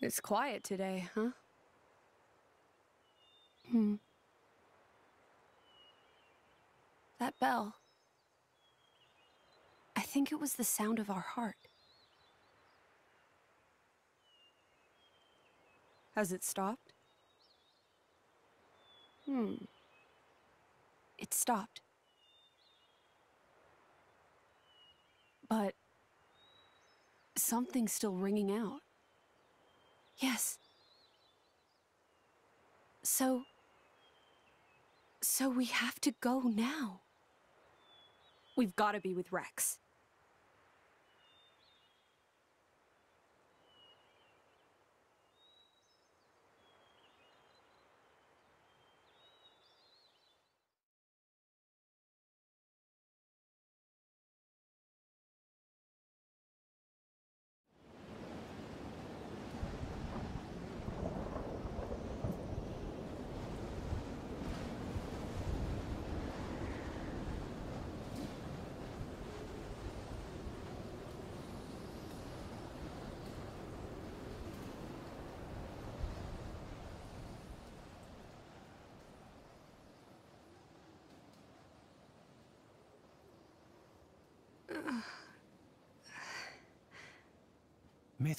It's quiet today, huh? Hmm. That bell. I think it was the sound of our heart. Has it stopped? Hmm. It stopped. But something's still ringing out. Yes. So. So we have to go now. We've got to be with Rex.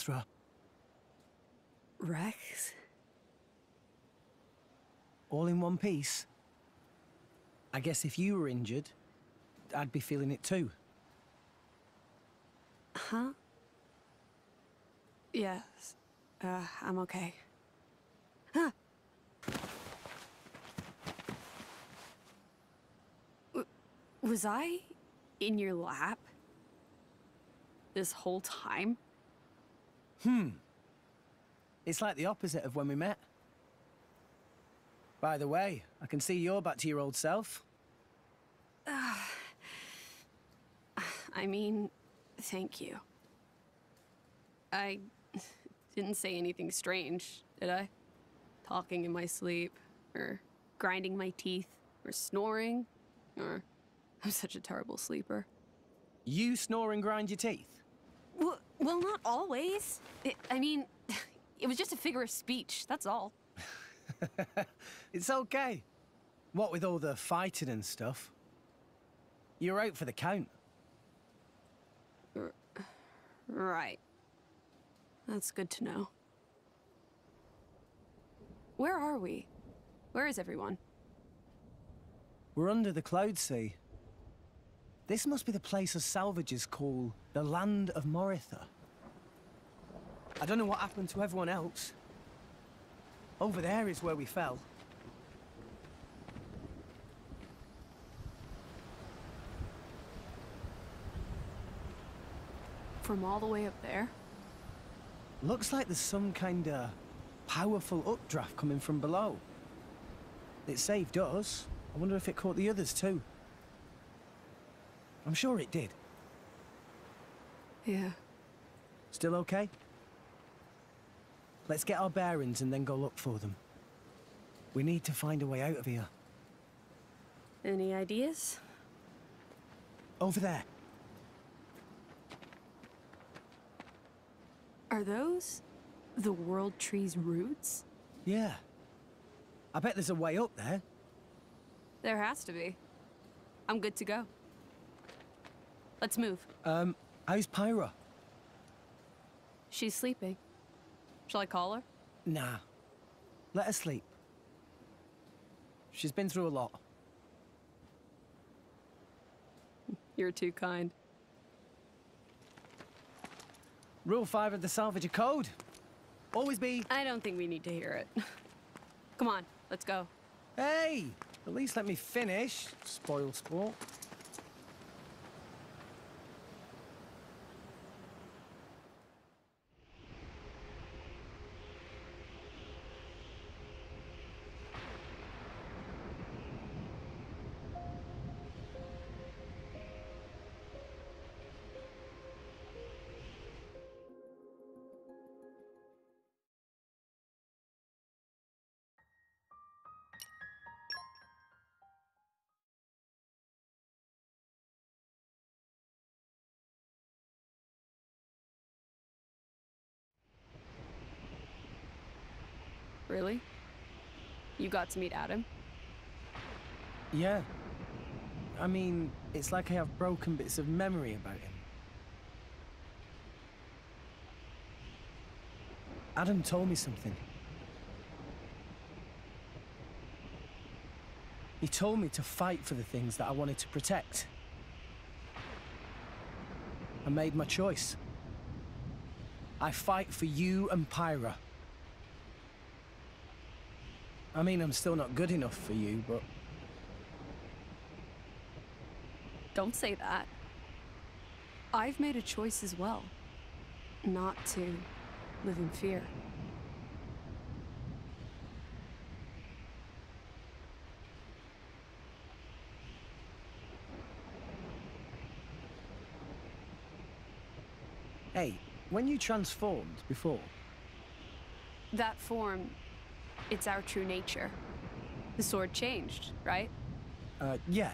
Mythra, Rex? all in one piece. I guess if you were injured, I'd be feeling it too. Huh? Yes. Uh, I'm okay. Huh. W- was I in your lap? This whole time? Hmm. It's like the opposite of when we met. By the way, I can see you're back to your old self. I mean, thank you. I didn't say anything strange, did I? Talking in my sleep, or grinding my teeth, or snoring, or I'm such a terrible sleeper. You snore and grind your teeth. Well, well not always. It, I mean, it was just a figure of speech, that's all. It's okay. What with all the fighting and stuff? You're out for the count. Right. That's good to know. Where are we? Where is everyone? We're under the Cloud Sea. This must be the place us salvagers call the Land of Morytha. I don't know what happened to everyone else. Over there is where we fell. From all the way up there? Looks like there's some kind of powerful updraft coming from below. It saved us. I wonder if it caught the others too. I'm sure it did. Yeah. Still okay? Let's get our bearings and then go look for them. We need to find a way out of here. Any ideas? Over there. Are those the world tree's roots? Yeah. I bet there's a way up there. There has to be. I'm good to go. Let's move. Um, how's Pyra? She's sleeping. Shall I call her? Nah. Let her sleep. She's been through a lot. You're too kind. Rule 5 of the Salvager Code. Always be. I don't think we need to hear it. Come on, let's go. Hey! At least let me finish, spoil sport. Really? You got to meet Addam? Yeah. I mean, it's like I have broken bits of memory about him. Addam told me something. He told me to fight for the things that I wanted to protect. I made my choice. I fight for you and Pyra. I mean, I'm still not good enough for you, but Don't say that. I've made a choice as well. Not to live in fear. hey, when you transformed before, That form, it's our true nature. The sword changed, right? uh, yeah,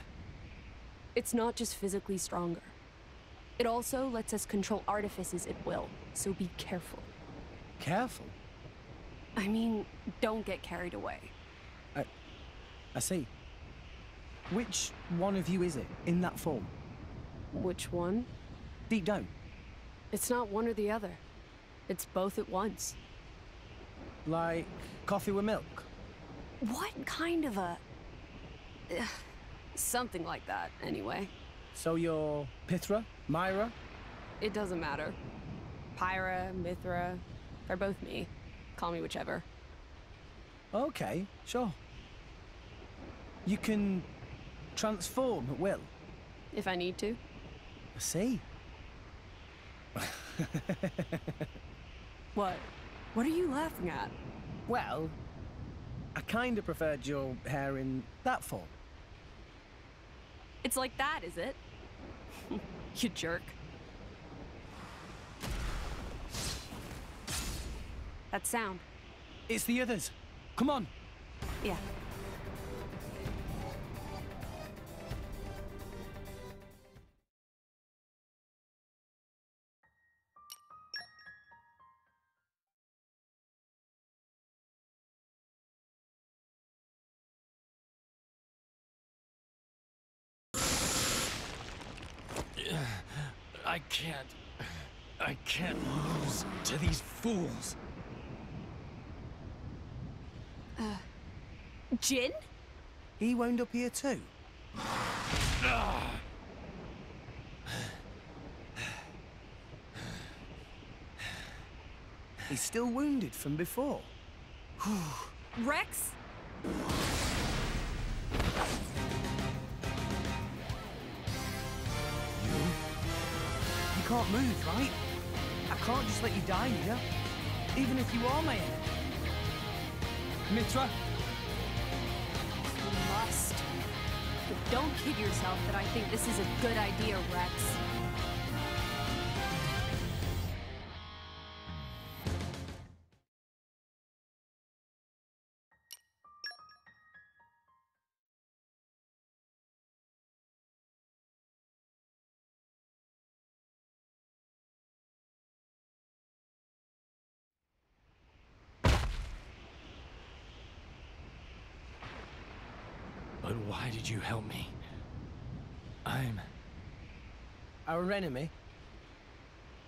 It's not just physically stronger. It also lets us control artifices at will, so be careful. careful. I mean, don't get carried away. I see. Which one of you is it in that form? Which one? Deep down, It's not one or the other. It's both at once. Like coffee with milk. What kind of a. Ugh, Something like that, anyway. So you're Pythra, Myra. It doesn't matter. Pyra, Mythra, they're both me. Call me whichever. Okay, sure. You can transform at will. If I need to. I see. What? What are you laughing at? Well, I kind of preferred your hair in that form. It's like that, is it? you jerk. That sound. It's the others. Come on. Yeah. I can't. I can't lose to these fools. Uh, Jin? He wound up here too. He's still wounded from before. Rex? Can't move, right? I can't just let you die here. Even if you are my enemy. Mythra, You must. But don't kid yourself that I think this is a good idea, Rex. You help me? I'm. our enemy.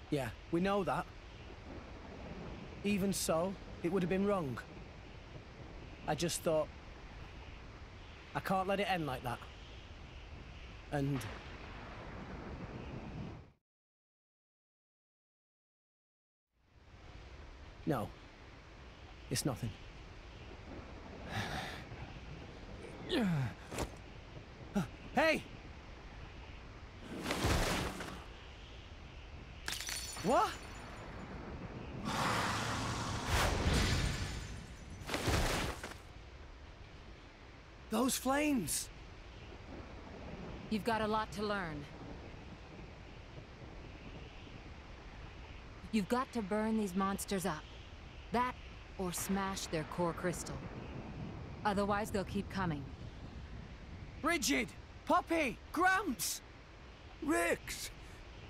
Yeah, we know that. Even so, it would have been wrong. I just thought. I can't let it end like that. And. No. It's nothing. Hey! What? Those flames! You've got a lot to learn. You've got to burn these monsters up. That, or smash their core crystal. Otherwise, they'll keep coming. Brighid! Poppi! Gramps! Rex,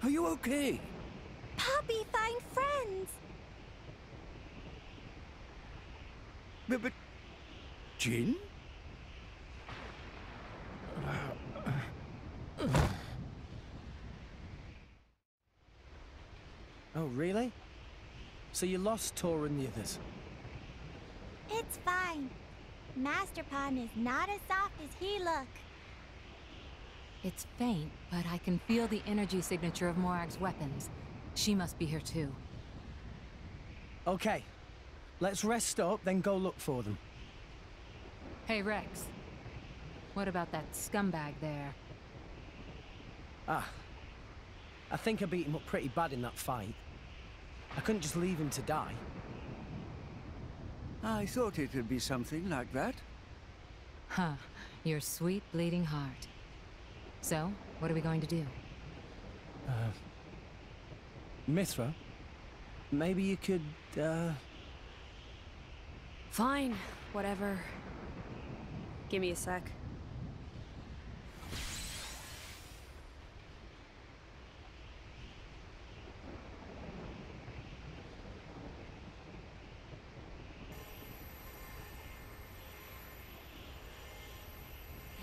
are you okay? Poppi find friends. But, but... Jin? Oh, really? So you lost Tor and the others? It's fine. Masterpon is not as soft as he look. It's faint, but I can feel the energy signature of Morag's weapons. She must be here too. Okay. Let's rest up, then go look for them. Hey, Rex. What about that scumbag there? Ah. I think I beat him up pretty bad in that fight. I couldn't just leave him to die. I thought it would be something like that. Huh. Your sweet bleeding heart. So, what are we going to do? Uh, Mythra? Maybe you could, uh... Fine, whatever. Give me a sec.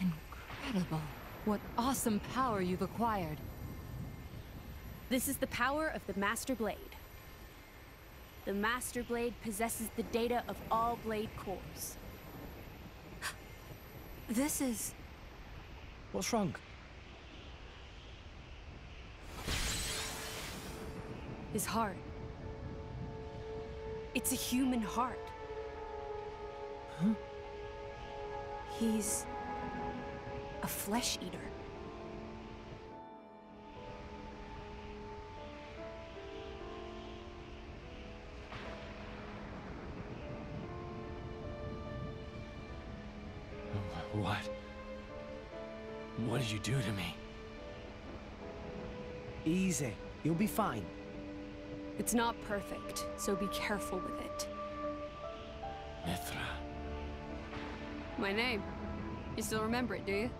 Incredible. What awesome power you've acquired. This is the power of the Master Blade. The Master Blade possesses the data of all blade cores. This is... What's wrong? his heart. It's a human heart. Huh? He's a flesh eater. Do to me? Easy. You'll be fine. It's not perfect, so be careful with it. Mythra. My name. You still remember it, do you?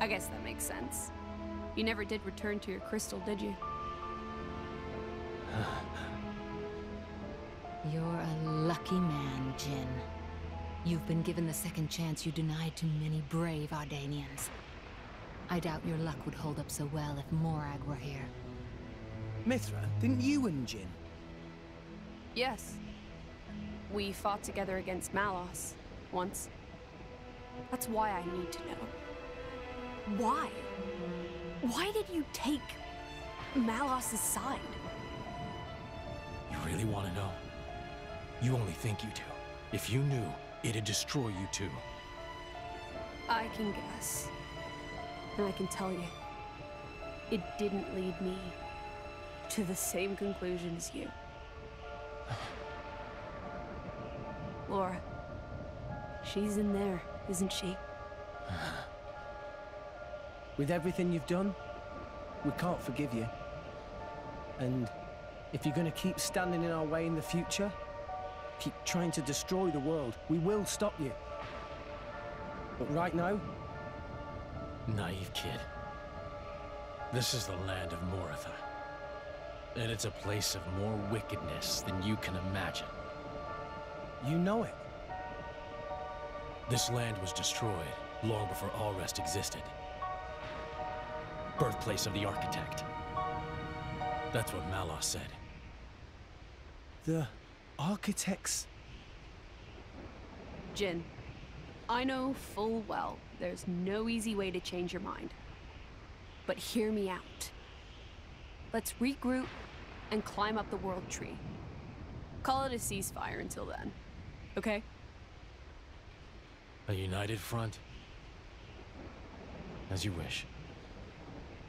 I guess that makes sense. You never did return to your crystal, did you? You're a lucky man, Jin. You've been given the second chance you denied to many brave Ardanians. I doubt your luck would hold up so well if Morag were here. Mythra, didn't you and Jin? Yes. We fought together against Malos once. That's why I need to know. Why? Why did you take Malos' side? You really want to know? You only think you do. If you knew, it'd destroy you too. I can guess. And I can tell you, it didn't lead me to the same conclusion as you. Lora, she's in there, isn't she? With everything you've done, we can't forgive you. And if you're gonna keep standing in our way in the future, keep trying to destroy the world, we will stop you. But right now, Naive kid. This is the land of Morytha. And it's a place of more wickedness than you can imagine. you know it. This land was destroyed long before Alrest existed. Birthplace of the architect. That's what Malos said. The architects. Jin, I know full well there's no easy way to change your mind. But hear me out. Let's regroup and climb up the world tree. Call it a ceasefire until then. Okay? A united front? As you wish.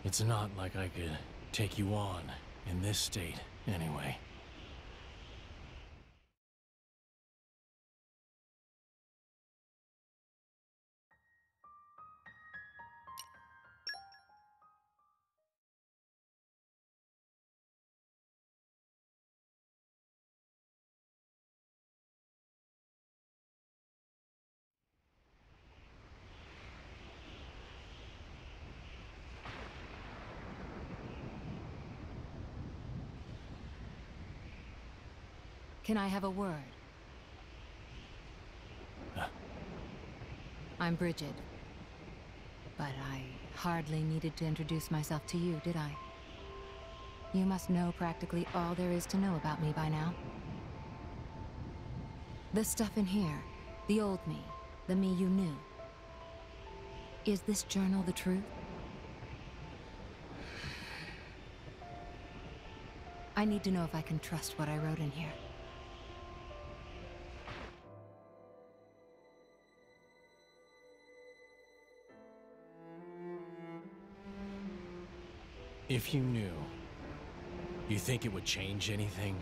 It's not like I could take you on in this state, anyway. Can I have a word? Huh. I'm Brighid. But I hardly needed to introduce myself to you, did I? You must know practically all there is to know about me by now. The stuff in here, the old me, the me you knew. Is this journal the truth? I need to know if I can trust what I wrote in here. If you knew, you think it would change anything?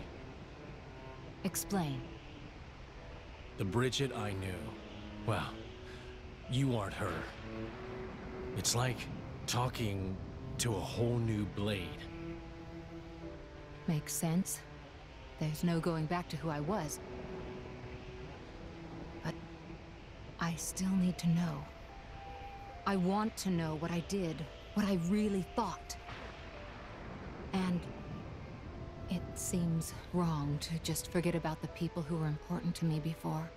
Explain. The Brighid I knew, well, you aren't her. It's like talking to a whole new blade. Makes sense. There's no going back to who I was. But I still need to know. I want to know what I did, what I really thought. And it seems wrong to just forget about the people who were important to me before.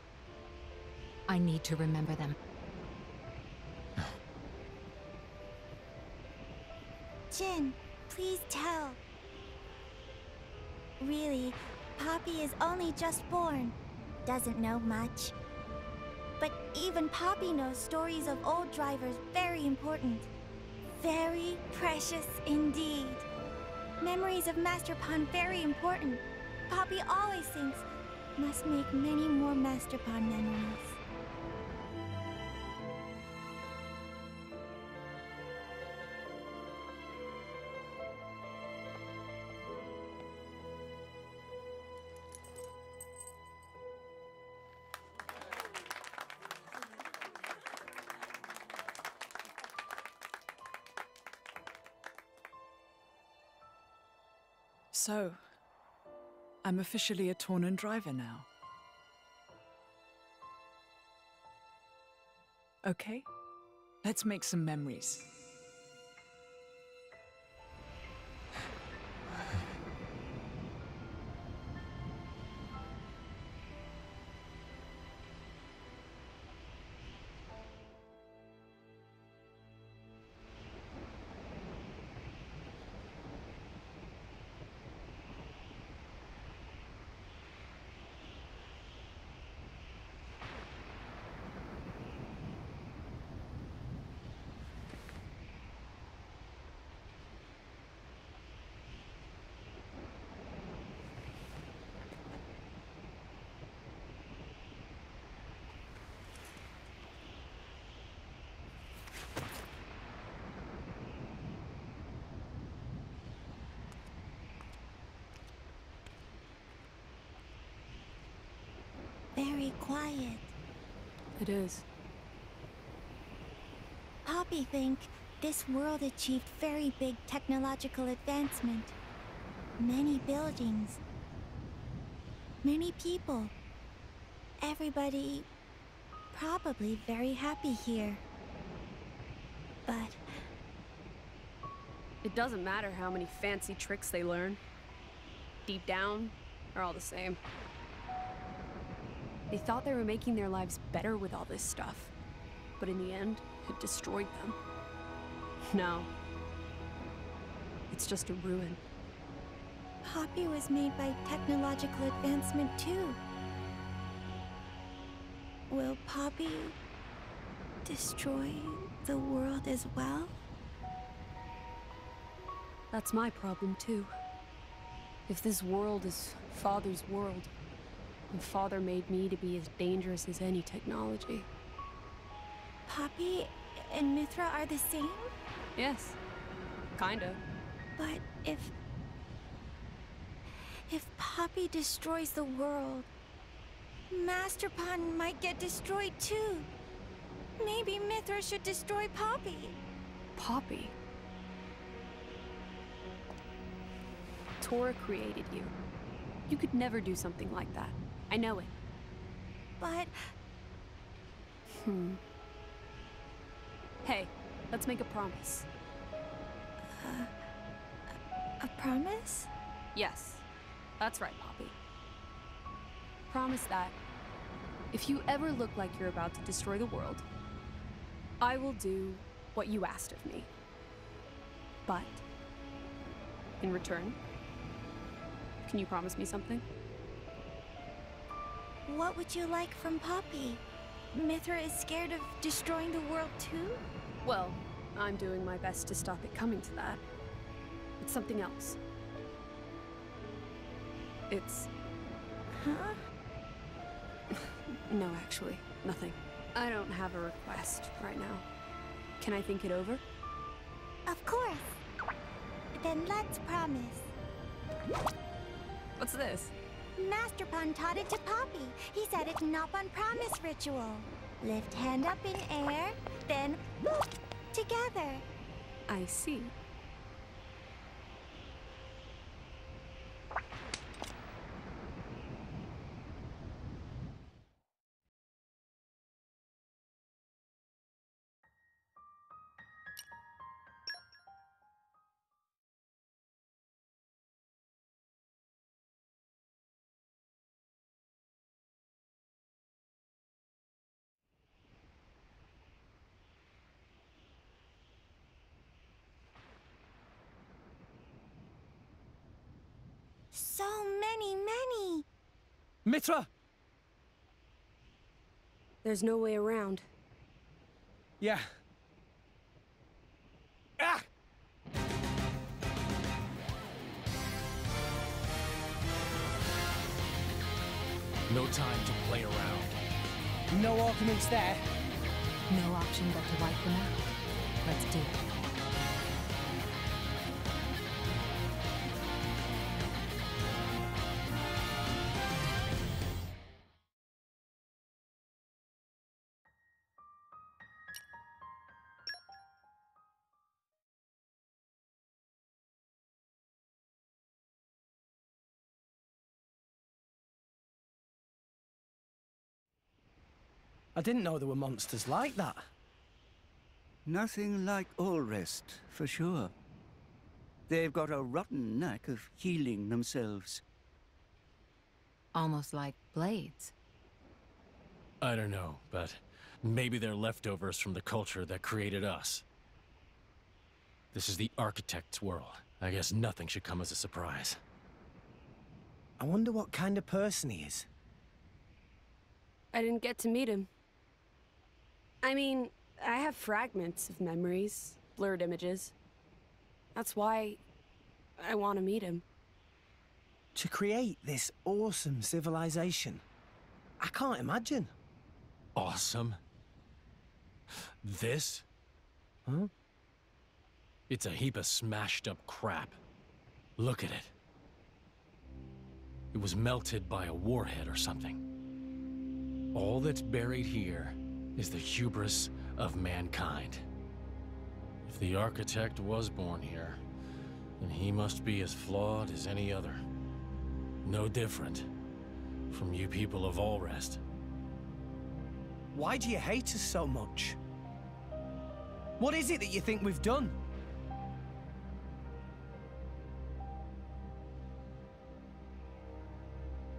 I need to remember them. Jin, please tell. Really, Poppi is only just born. Doesn't know much. But even Poppi knows stories of old drivers very important. Very precious indeed. Memories of Masterpon very important. Poppi always thinks must make many more Masterpon memories. So, I'm officially a Tornan driver now. Okay, let's make some memories. Very quiet. It is. Poppi think this world achieved very big technological advancement. Many buildings. Many people. Everybody probably very happy here. But It doesn't matter how many fancy tricks they learn. Deep down, they're all the same. They thought they were making their lives better with all this stuff, but in the end, it destroyed them. No. It's just a ruin. Poppi was made by technological advancement too. Will Poppi destroy the world as well? That's my problem, too. If this world is Father's world, and Father made me to be as dangerous as any technology. Poppi and Mythra are the same? Yes. Kinda. But if. If Poppi destroys the world, Masterpon might get destroyed too. Maybe Mythra should destroy Poppi. Poppi. Tora created you. You could never do something like that. I know it. But Hmm. Hey, let's make a promise. a promise? Yes, that's right, Poppi. Promise that if you ever look like you're about to destroy the world, I will do what you asked of me. But, in return, can you promise me something? What would you like from Poppi? Mythra is scared of destroying the world too? Well, I'm doing my best to stop it coming to that. It's something else. It's. Huh? No, actually, nothing. I don't have a request right now. Can I think it over? Of course. Then let's promise. What's this? Masterpon taught it to Poppi. He said it's Nopon promise ritual. Lift hand up in air, then boop, together. I see. So many, many. Mythra! There's no way around. Yeah. Ah! No time to play around. No arguments there. No option but to wipe them out. Let's do it. I didn't know there were monsters like that. Nothing like Alrest, for sure. They've got a rotten knack of healing themselves. Almost like blades. I don't know, but maybe they're leftovers from the culture that created us. This is the architect's world. I guess nothing should come as a surprise. I wonder what kind of person he is. I didn't get to meet him. I mean, I have fragments of memories, blurred images. That's why I want to meet him. To create this awesome civilization. I can't imagine. Awesome. This? Huh? It's a heap of smashed up crap. Look at it. It was melted by a warhead or something. All that's buried here is the hubris of mankind. If the architect was born here, then he must be as flawed as any other. No different from you people of Alrest. Why do you hate us so much? What is it that you think we've done?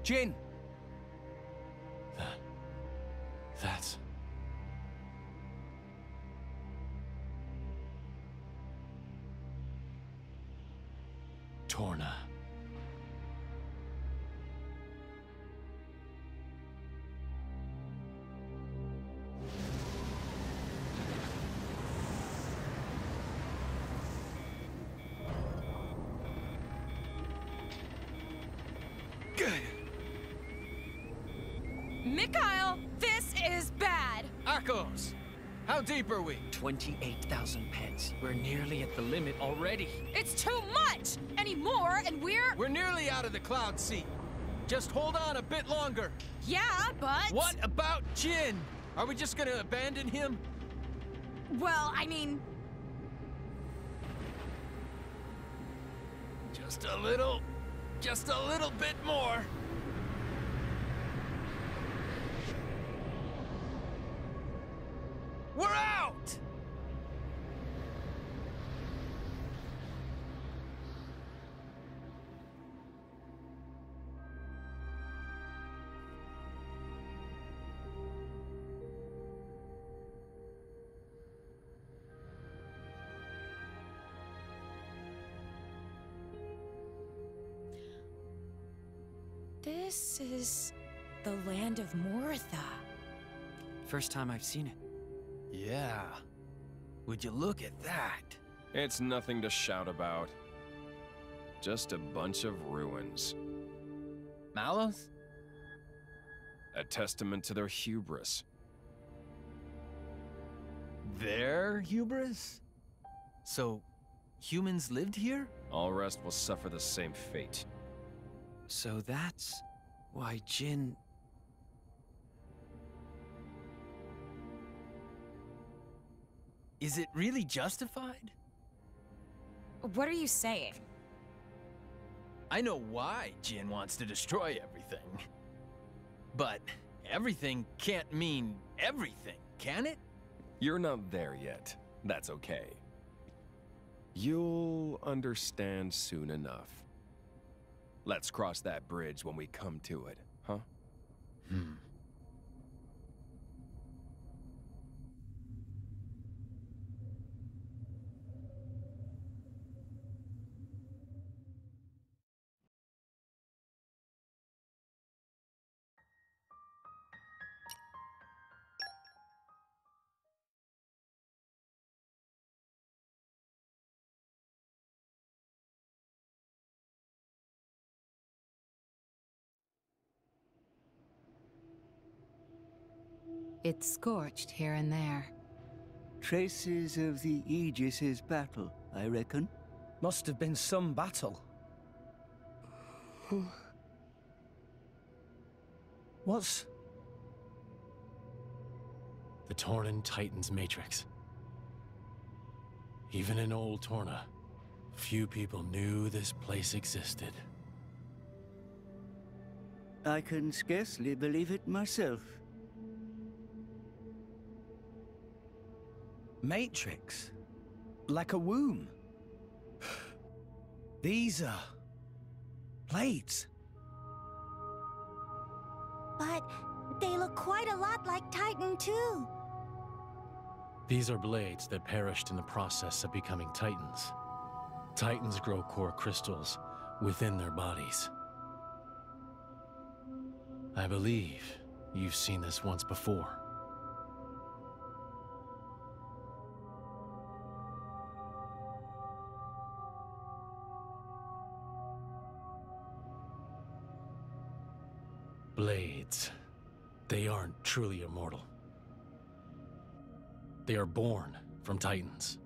Jin, deep are we? 28,000 pence. We're nearly at the limit already. It's too much. Any more, and we're. We're nearly out of the cloud sea. Just hold on a bit longer. Yeah, but. What about Jin? Are we just gonna abandon him? Well, I mean, Just a little, just a little bit more. This is the land of Morytha. First time I've seen it. Yeah. Would you look at that? It's nothing to shout about. Just a bunch of ruins. Malos? A testament to their hubris. Their hubris? So, humans lived here? Alrest will suffer the same fate. So that's why Jin. Is it really justified? What are you saying? I know why Jin wants to destroy everything. But everything can't mean everything, can it? You're not there yet. That's okay. You'll understand soon enough. Let's cross that bridge when we come to it, huh? Hmm. It's scorched here and there. Traces of the Aegis's battle, I reckon. Must have been some battle. What's... The Tornan Titan's matrix. Even in old Torna, few people knew this place existed. I can scarcely believe it myself. Matrix? Like a womb? These are... blades. But they look quite a lot like Titan, too. These are blades that perished in the process of becoming Titans. Titans grow core crystals within their bodies. I believe you've seen this once before. They aren't truly immortal. They are born from Titans.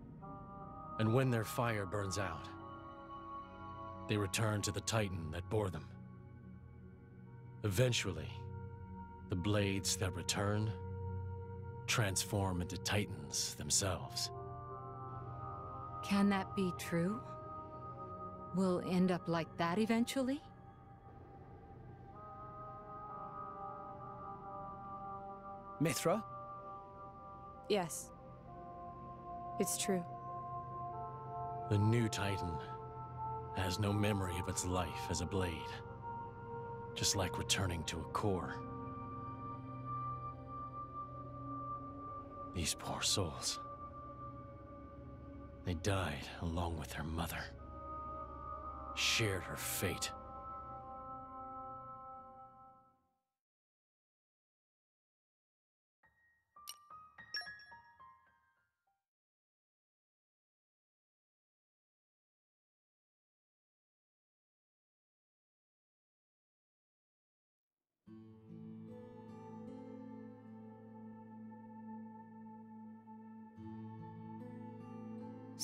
And when their fire burns out, they return to the Titan that bore them. Eventually, the blades that return transform into Titans themselves. Can that be true? We'll end up like that eventually? Mythra? Yes. It's true. The new Titan has no memory of its life as a blade. Just like returning to a core. These poor souls. They died along with their mother. Shared her fate.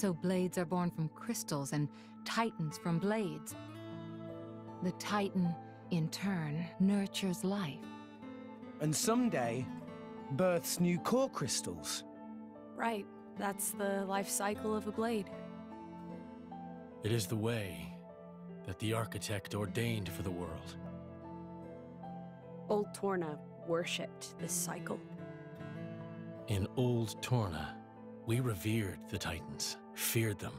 So blades are born from crystals and titans from blades. The titan, in turn, nurtures life. And someday, births new core crystals. Right. That's the life cycle of a blade. It is the way that the architect ordained for the world. Old Torna worshipped this cycle. In Old Torna, we revered the Titans, feared them.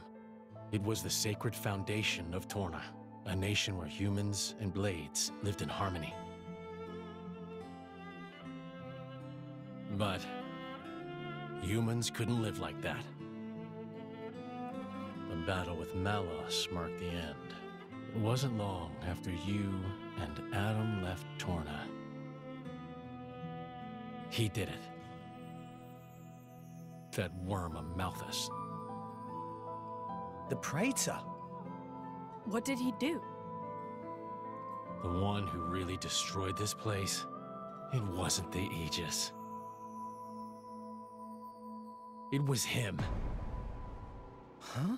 It was the sacred foundation of Torna, a nation where humans and blades lived in harmony. But humans couldn't live like that. The battle with Malos marked the end. It wasn't long after you And Addam left Torna. He did it. That worm Amalthus. The Praetor? What did he do? The one who really destroyed this place, it wasn't the Aegis. It was him. Huh?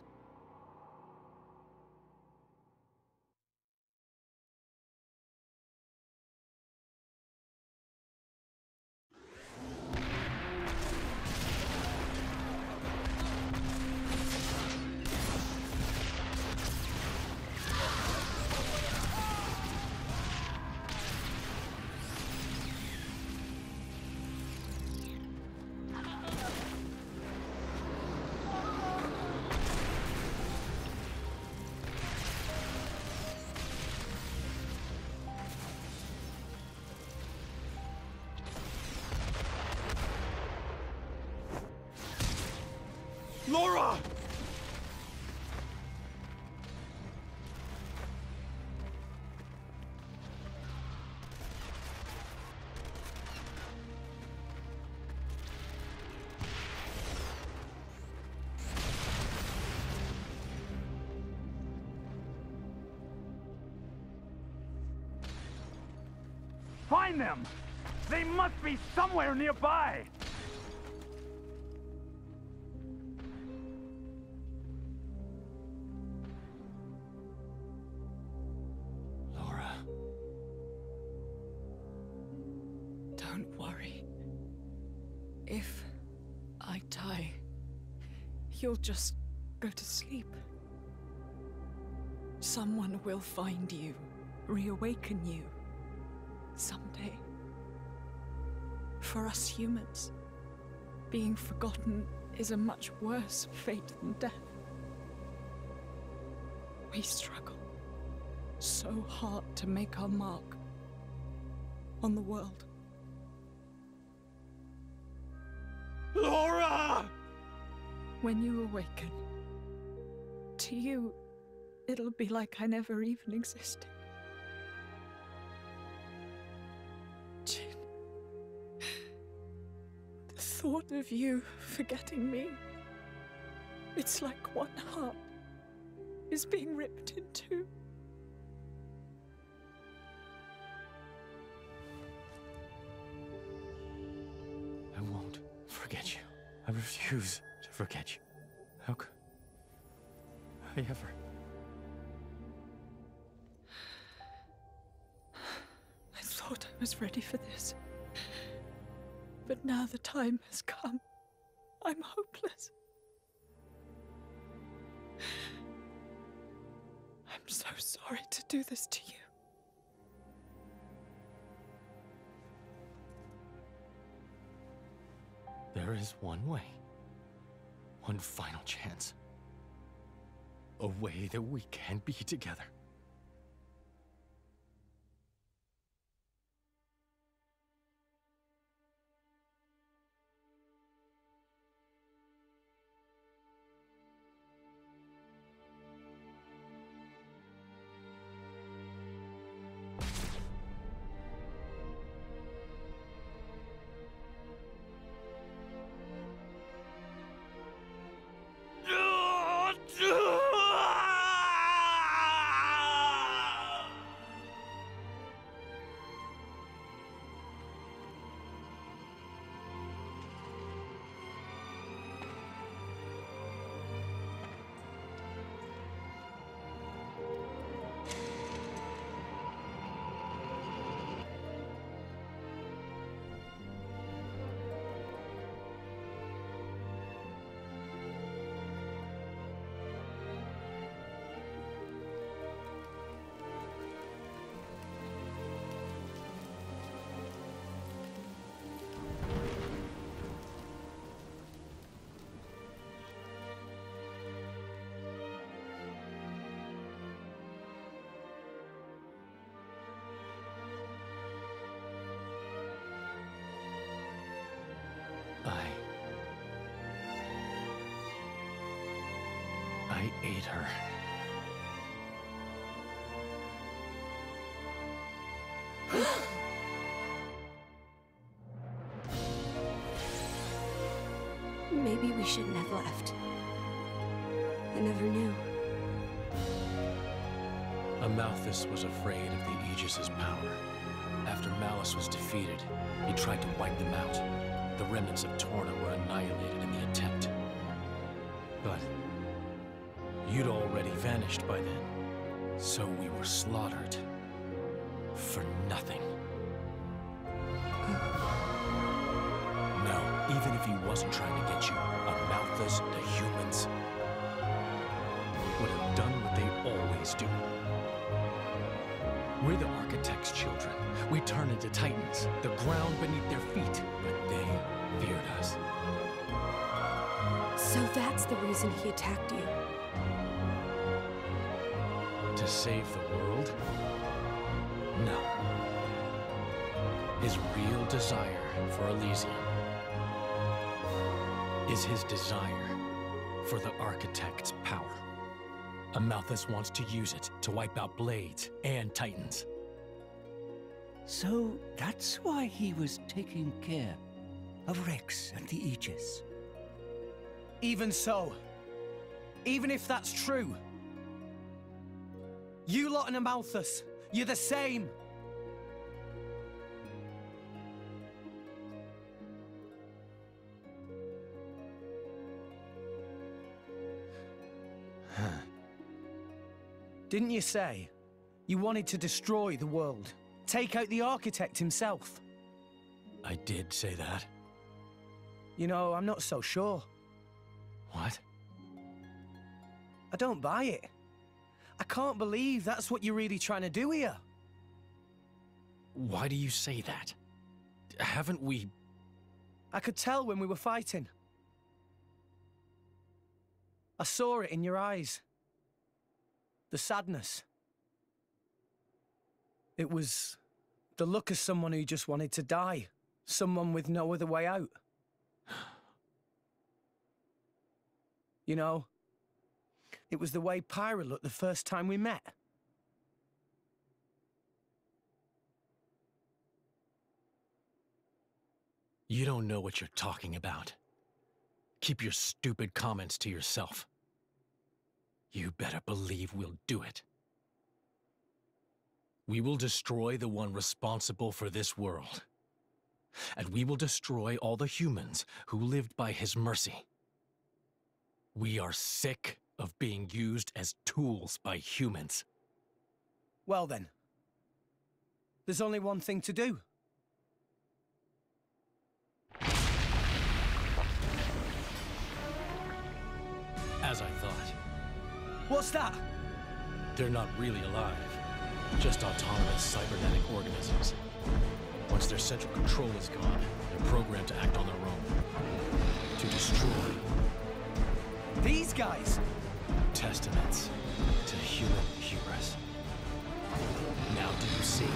Lora! Find them! They must be somewhere nearby! You'll just go to sleep. Someone will find you, reawaken you. Someday. For us humans, being forgotten is a much worse fate than death. We struggle so hard to make our mark on the world. Lora! When you awaken, to you, it'll be like I never even existed. Jin, the thought of you forgetting me, it's like one heart is being ripped in two. I won't forget you. I refuse forget you. How could I ever? I thought I was ready for this. But now the time has come. I'm hopeless. I'm so sorry to do this to you. There is one way. One final chance. A way that we can be together. I. I ate her. Maybe we shouldn't have left. I never knew. Amalthus was afraid of the Aegis's power. After Malos was defeated, he tried to wipe them out. The remnants of Torna were annihilated in the attempt. But you'd already vanished by then. So we were slaughtered. For nothing. No, even if he wasn't trying to get you, Amalthus, the humans, would have done what they always do. We're the Architect's children. We turn into titans, the ground beneath their feet, but they feared us. So that's the reason he attacked you. To save the world? No. His real desire for Elysium is his desire for the Architect's. Amalthus wants to use it to wipe out Blades and Titans. So that's why he was taking care of Rex and the Aegis. Even so, even if that's true, you lot and Amalthus, you're the same. Didn't you say you wanted to destroy the world? Take out the architect himself? I did say that. You know, I'm not so sure. What? I don't buy it. I can't believe that's what you're really trying to do here. Why do you say that? Haven't we... I could tell when we were fighting. I saw it in your eyes. The sadness. It was the look of someone who just wanted to die. Someone with no other way out. You know, it was the way Pyra looked the first time we met. You don't know what you're talking about. Keep your stupid comments to yourself. You better believe we'll do it. We will destroy the one responsible for this world. And we will destroy all the humans who lived by his mercy. We are sick of being used as tools by humans. Well then, there's only one thing to do. What's that? They're not really alive. Just autonomous cybernetic organisms. Once their central control is gone, they're programmed to act on their own. To destroy. These guys? Testaments to human hubris. Now do you see?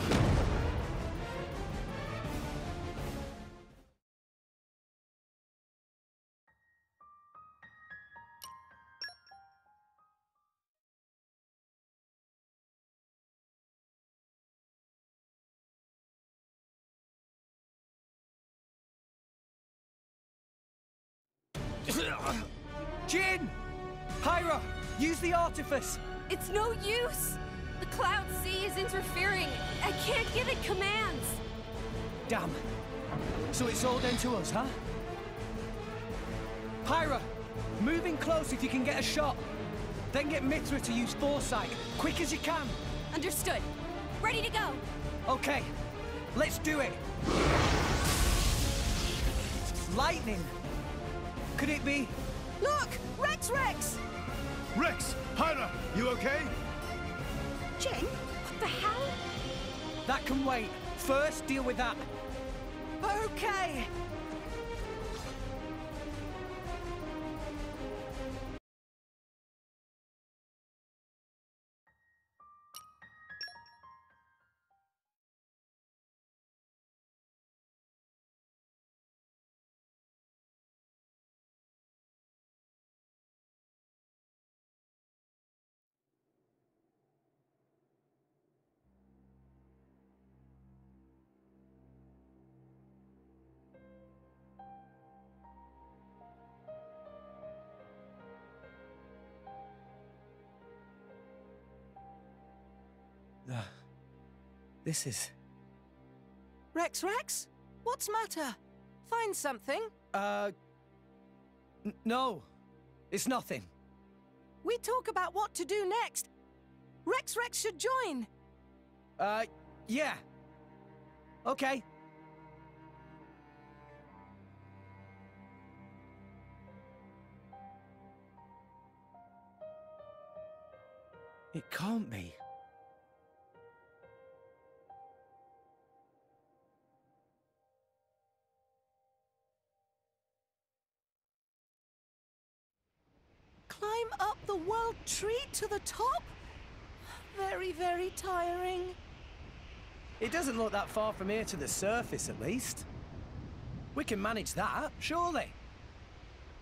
Artifice! It's no use! The Cloud Sea is interfering. I can't give it commands. Damn. So it's all down to us, huh? Pyra! Move in close if you can get a shot. Then get Mythra to use foresight. Quick as you can. Understood. Ready to go. Okay. Let's do it. Lightning. Could it be? Look! Rex Rex! Rex! Pyra! You okay? Jin, What the hell? That can wait. First, deal with that. Okay! This is... Rex, Rex? What's matter? Find something? Uh... no. It's nothing. We talk about what to do next. Rex Rex should join. Uh, yeah. Okay. It can't be. The world tree to the top? Very, very tiring. It doesn't look that far from here to the surface, at least. We can manage that, surely.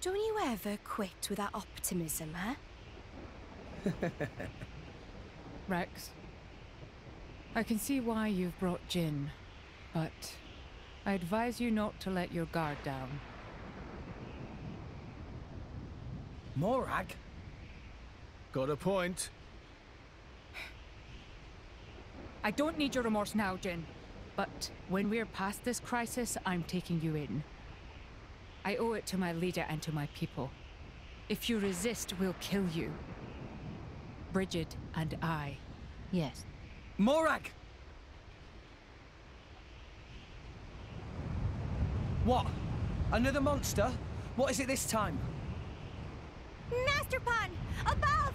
Don't you ever quit with that optimism, huh? Rex, I can see why you've brought Jin, but I advise you not to let your guard down. Morag? Got a point. I don't need your remorse now, Jin. But when we're past this crisis, I'm taking you in. I owe it to my leader and to my people. If you resist, we'll kill you. Brighid and I. Yes. Morag! What? Another monster? What is it this time? Masterpon! Above!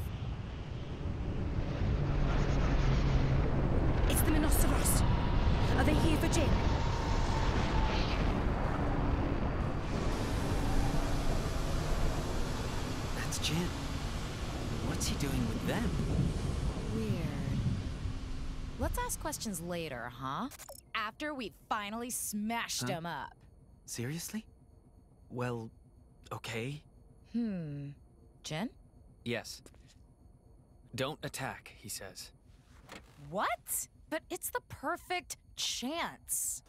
It's the Monoceros. Are they here for Jin? That's Jin. What's he doing with them? Weird. Let's ask questions later, huh? After we finally smashed Huh? them up. Seriously? Well, okay. Hmm. Jin? Yes. Don't attack, he says. What? But it's the perfect chance.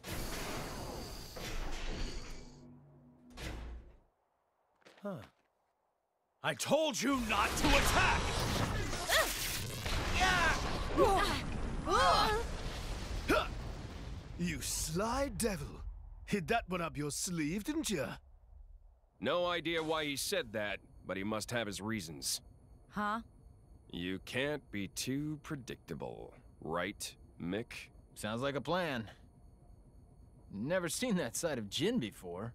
Huh. I told you not to attack! You sly devil. Hid that one up your sleeve, didn't you? No idea why he said that, but he must have his reasons. Huh? You can't be too predictable, right, Mick? Sounds like a plan. Never seen that side of Jin before.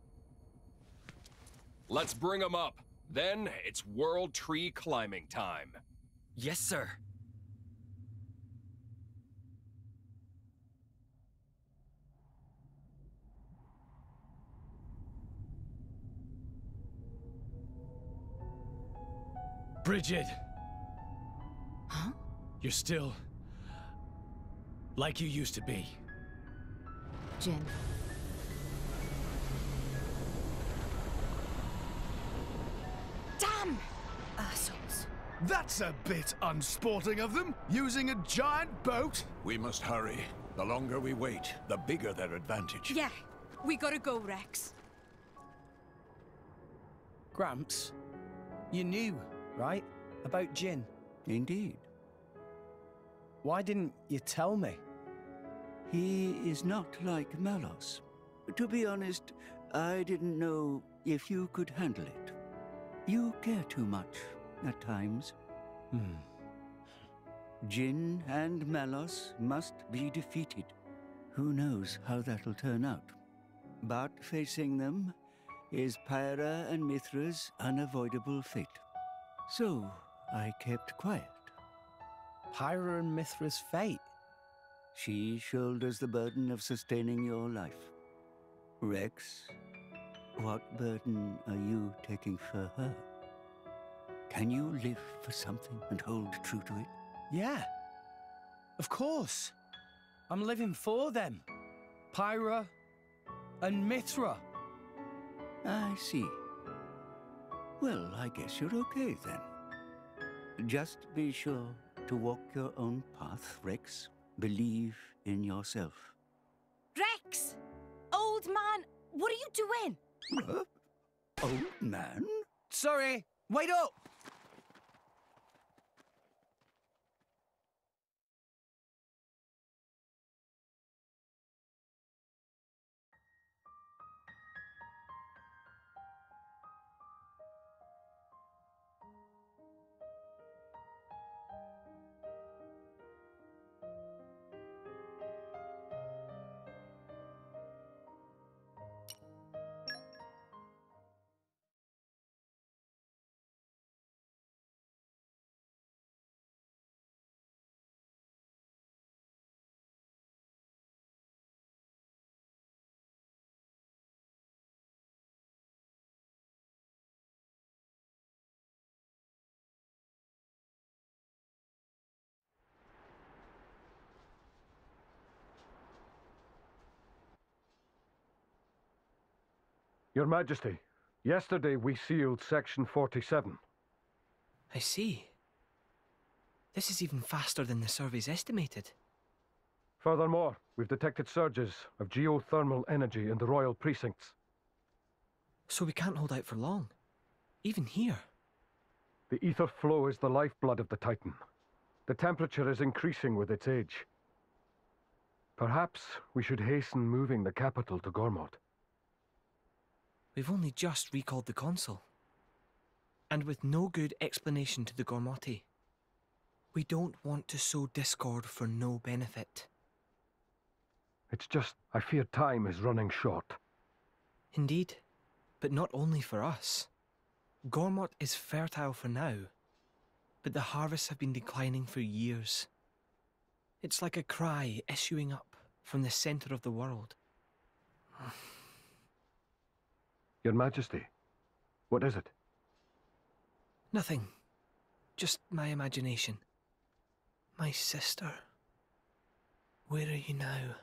Let's bring him up. Then it's World Tree Climbing time. Yes, sir. Brighid! Huh? You're still... like you used to be. Jin. Damn! Assholes. That's a bit unsporting of them, using a giant boat. We must hurry. The longer we wait, the bigger their advantage. Yeah, we gotta go, Rex. Gramps, you knew, right? About Jin. Indeed. Why didn't you tell me? He is not like Malos. To be honest, I didn't know if you could handle it. You care too much at times. Hmm. Jin and Malos must be defeated. Who knows how that'll turn out? But facing them is Pyra and Mythra's unavoidable fate. So I kept quiet. Pyra and Mythra's fate? She shoulders the burden of sustaining your life. Rex, what burden are you taking for her? Can you live for something and hold true to it? Yeah. Of course. I'm living for them. Pyra and Mithra. I see. Well, I guess you're okay then. Just be sure to walk your own path, Rex. Believe in yourself. Rex! Old man, what are you doing? Huh? Old man? Sorry, wait up! Your Majesty, yesterday we sealed Section 47. I see. This is even faster than the surveys estimated. Furthermore, we've detected surges of geothermal energy in the royal precincts. So we can't hold out for long. Even here. The ether flow is the lifeblood of the Titan. The temperature is increasing with its age. Perhaps we should hasten moving the capital to Gormott. We've only just recalled the consul. And with no good explanation to the Gormotti. We don't want to sow discord for no benefit. It's just, I fear time is running short. Indeed. But not only for us. Gormott is fertile for now, but the harvests have been declining for years. It's like a cry issuing up from the center of the world. Your Majesty, what is it? Nothing. Just my imagination. My sister. Where are you now?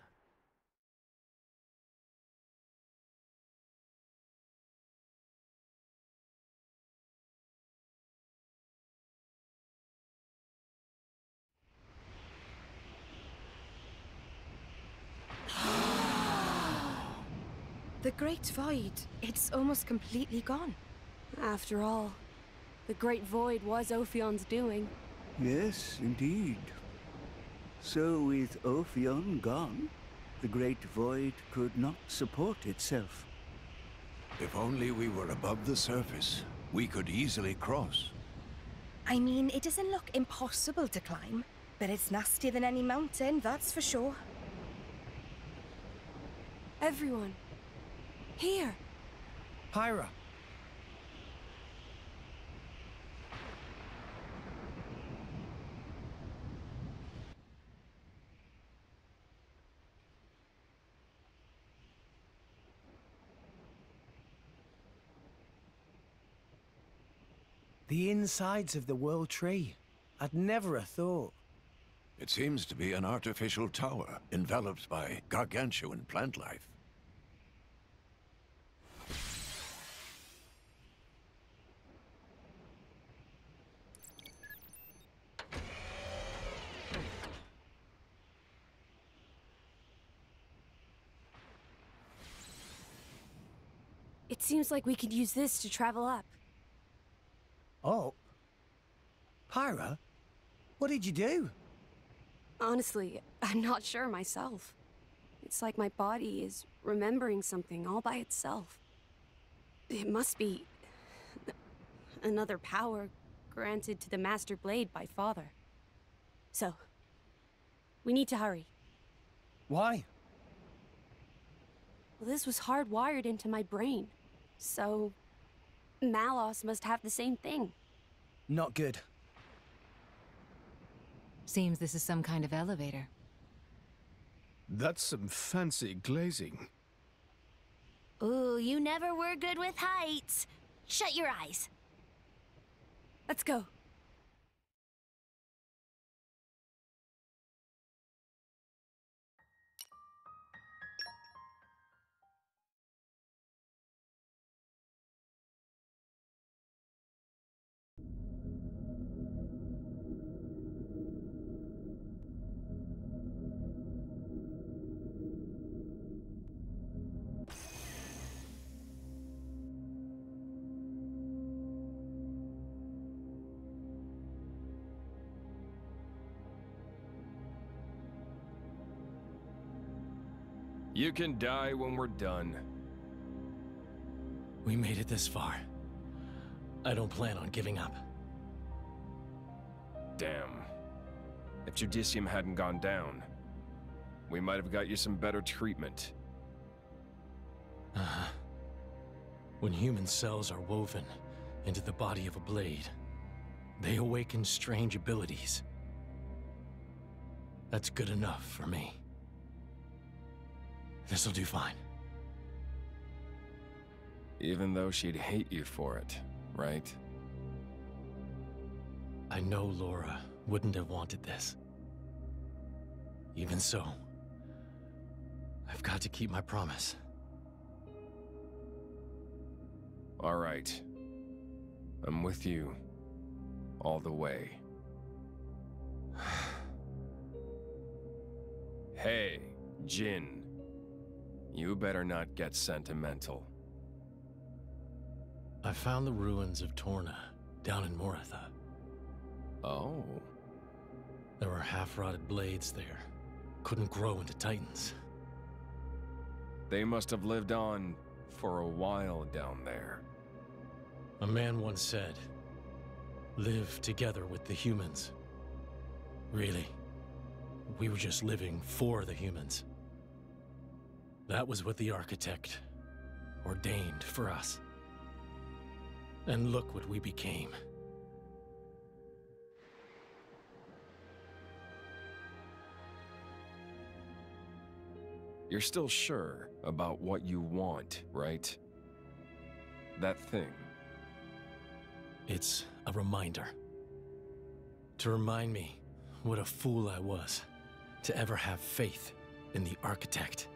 The Great Void, it's almost completely gone. After all, the Great Void was Ophion's doing. Yes, indeed. So with Ophion gone, the Great Void could not support itself. If only we were above the surface, we could easily cross. I mean, it doesn't look impossible to climb, but it's nastier than any mountain, that's for sure. Everyone. Here. Pyra. The insides of the World Tree. I'd never have thought. It seems to be an artificial tower, enveloped by gargantuan plant life. Seems like we could use this to travel up. Oh. Pyra? What did you do? Honestly, I'm not sure myself. It's like my body is remembering something all by itself. It must be another power granted to the Master Blade by Father. So, we need to hurry. Why? Well, this was hardwired into my brain. So, Malos must have the same thing. Not good. Seems this is some kind of elevator. That's some fancy glazing. Ooh, you never were good with heights. Shut your eyes. Let's go. You can die when we're done. We made it this far. I don't plan on giving up. Damn. If Judicium hadn't gone down, we might have got you some better treatment. Uh-huh. When human cells are woven into the body of a blade, they awaken strange abilities. That's good enough for me. This'll do fine. Even though she'd hate you for it, right? I know Lora wouldn't have wanted this. Even so, I've got to keep my promise. All right. I'm with you. All the way. hey, Jin. You better not get sentimental. I found the ruins of Torna down in Morytha. Oh. There were half-rotted blades there. Couldn't grow into titans. They must have lived on for a while down there. A man once said, live together with the humans. Really, we were just living for the humans. That was what the architect ordained for us. And look what we became. You're still sure about what you want, right? That thing. It's a reminder. To remind me what a fool I was to ever have faith in the architect.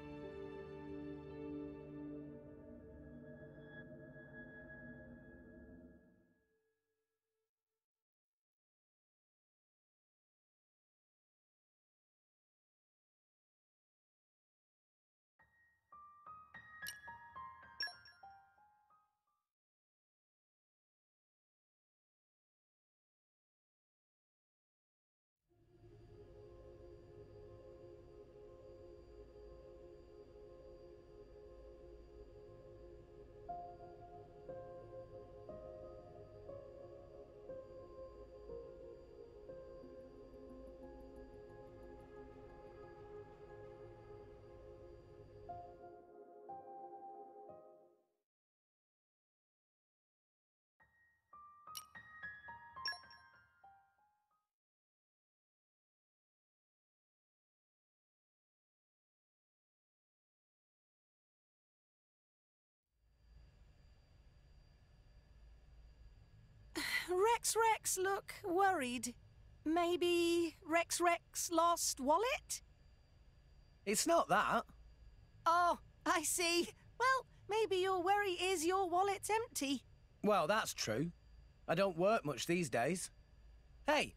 Rex Rex look worried. Maybe Rex Rex lost wallet? It's not that. Oh, I see. Well, maybe your worry is your wallet's empty. Well, that's true. I don't work much these days. Hey,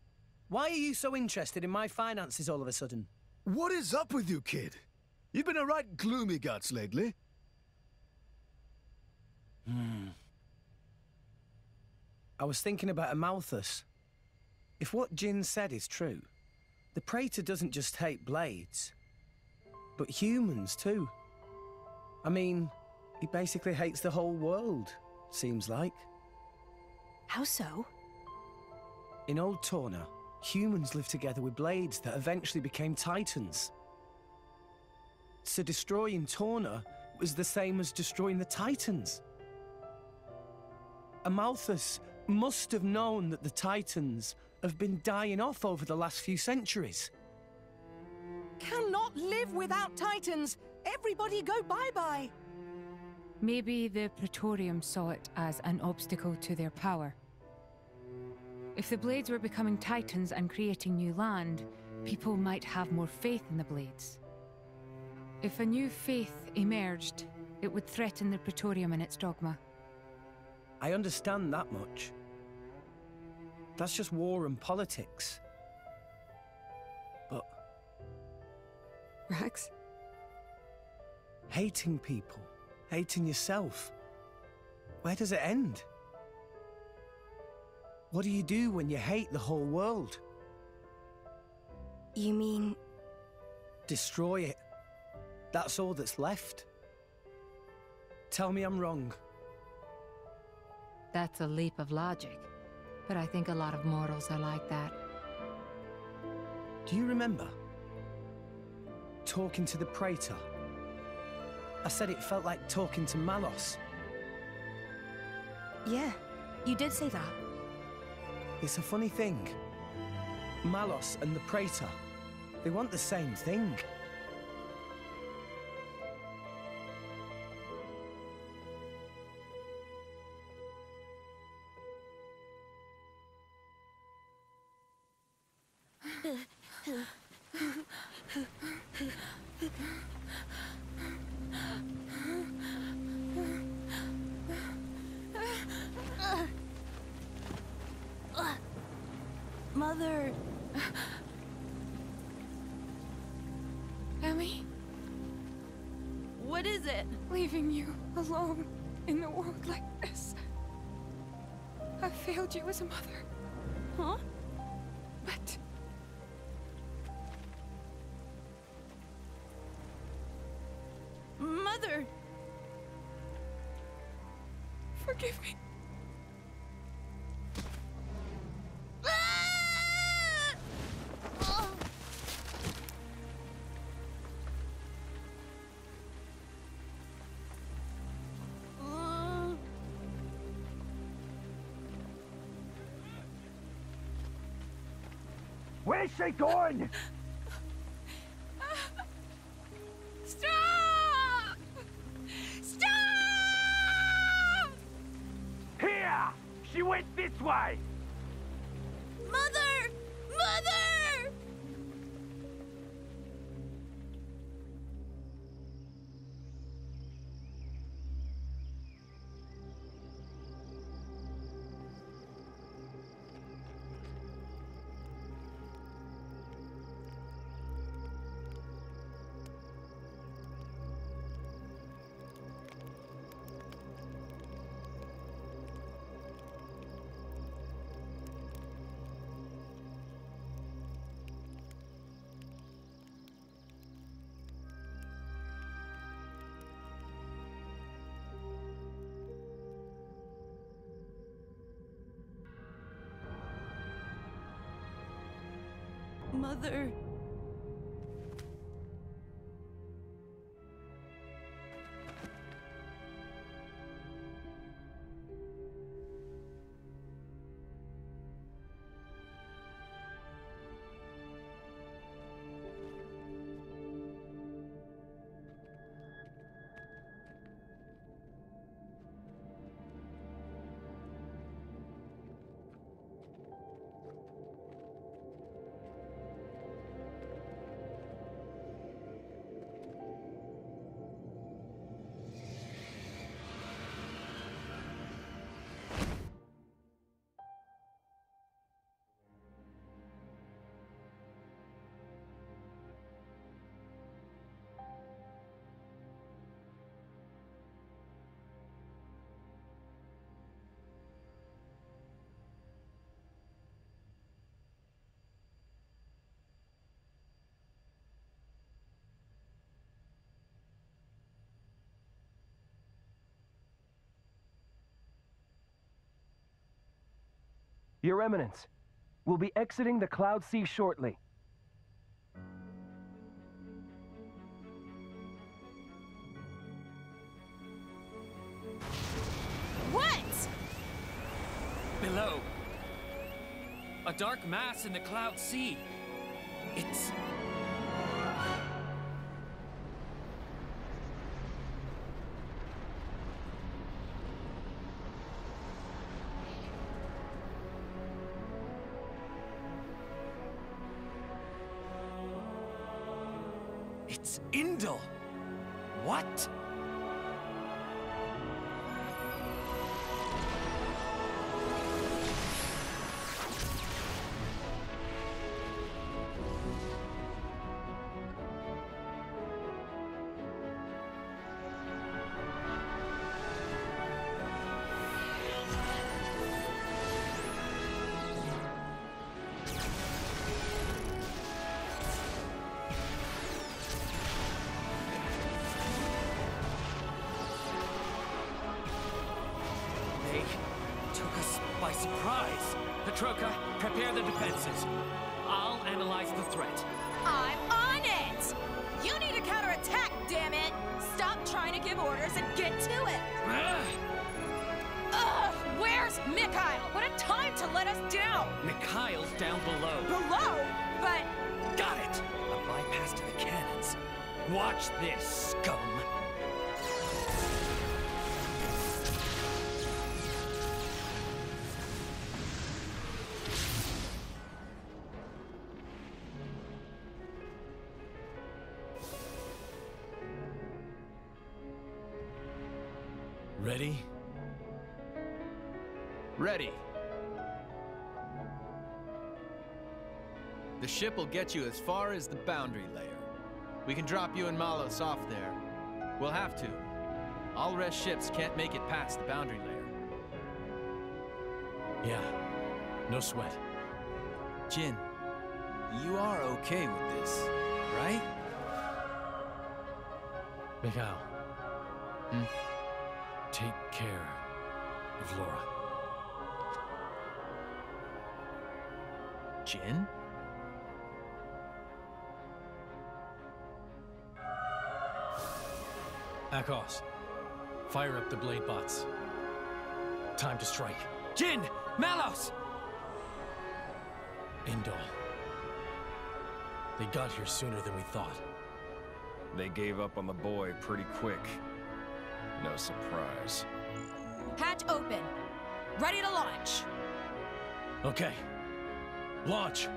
why are you so interested in my finances all of a sudden? What is up with you, kid? You've been a right gloomy guts lately. Hmm. I was thinking about Amalthus. If what Jin said is true, the Praetor doesn't just hate blades, but humans too. I mean, he basically hates the whole world, seems like. How so? In Old Torna, humans lived together with blades that eventually became titans. So destroying Torna was the same as destroying the titans. Amalthus must have known that the titans have been dying off over the last few centuries. Cannot live without titans. Everybody go bye-bye. Maybe the Praetorium saw it as an obstacle to their power. If the Blades were becoming titans and creating new land, people might have more faith in the Blades. If a new faith emerged, it would threaten the Praetorium and its dogma. I understand that much. That's just war and politics. But Rex? hating people, hating yourself, where does it end? What do you do when you hate the whole world? You mean... Destroy it. That's all that's left. Tell me I'm wrong. That's a leap of logic. But I think a lot of mortals are like that. Do you remember? Talking to the Praetor. I said it felt like talking to Malos. Yeah, you did say that. It's a funny thing. Malos and the Praetor, they want the same thing. Forgive me. Where's she going? Went this way! Mother. Your Eminence, we'll be exiting the Cloud Sea shortly. What? Below. A dark mass in the cloud sea. It's. Patroka, prepare the defenses. I'll analyze the threat. I'm on it! You need a counterattack, damn it! Stop trying to give orders and get to it! Ugh! Where's Mikhail? What a time to let us down! Mikhail's down below. Below? But Got it! A bypass to the cannons. Watch this, scum! Ready. The ship will get you as far as the boundary layer. We can drop you and Malos off there. We'll have to. All rest ships can't make it past the boundary layer. Yeah, no sweat. Jin, you are okay with this, right? Mikhail, Hmm? take care of Lora. Jin? Akhos, fire up the blade bots. Time to strike. Jin! Malos! Indol. They got here sooner than we thought. They gave up on the boy pretty quick. No surprise. Hatch open. Ready to launch. Okay. Launch!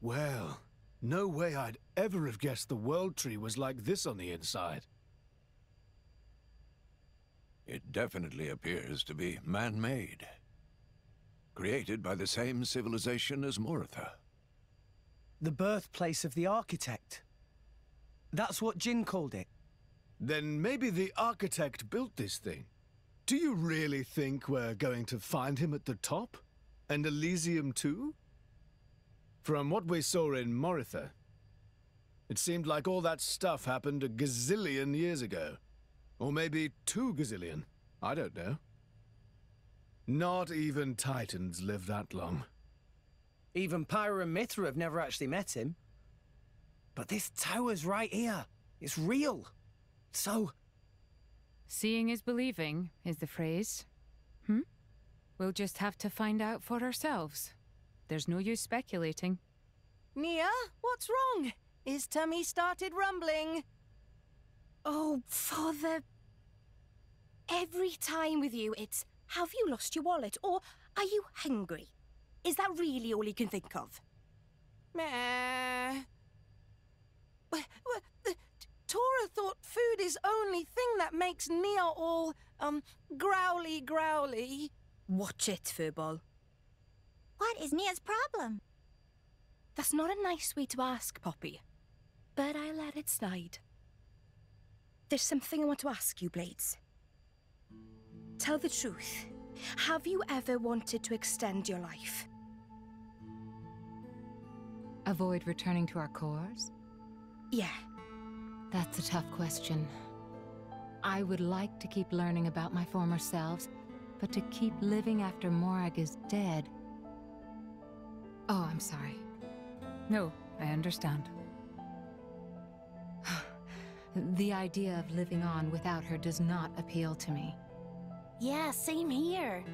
Well, no way I'd ever have guessed the World Tree was like this on the inside. It definitely appears to be man-made. Created by the same civilization as Morytha. The birthplace of the architect. That's what Jin called it. Then maybe the architect built this thing. Do you really think we're going to find him at the top? And Elysium too? From what we saw in Morytha, it seemed like all that stuff happened a gazillion years ago. Or maybe two gazillion. I don't know. Not even Titans live that long. Even Pyra and Mythra have never actually met him. But this tower's right here. It's real. So, Seeing is believing, is the phrase. Hmm? We'll just have to find out for ourselves. There's no use speculating. Nia, what's wrong? His tummy started rumbling. Oh, Father. Every time with you, it's have you lost your wallet or are you hungry? Is that really all you can think of? Meh. Well, well, the- Tora thought food is only thing that makes Nia all, um, growly growly. Watch it, Furball. What is Nia's problem? That's not a nice way to ask, Poppi. But I let it slide. There's something I want to ask you, Blades. Tell the truth. Have you ever wanted to extend your life? Avoid returning to our cores? Yeah. That's a tough question. I would like to keep learning about my former selves, but to keep living after Morag is dead. Oh, I'm sorry. No, I understand. The idea of living on without her does not appeal to me. Yeah, same here.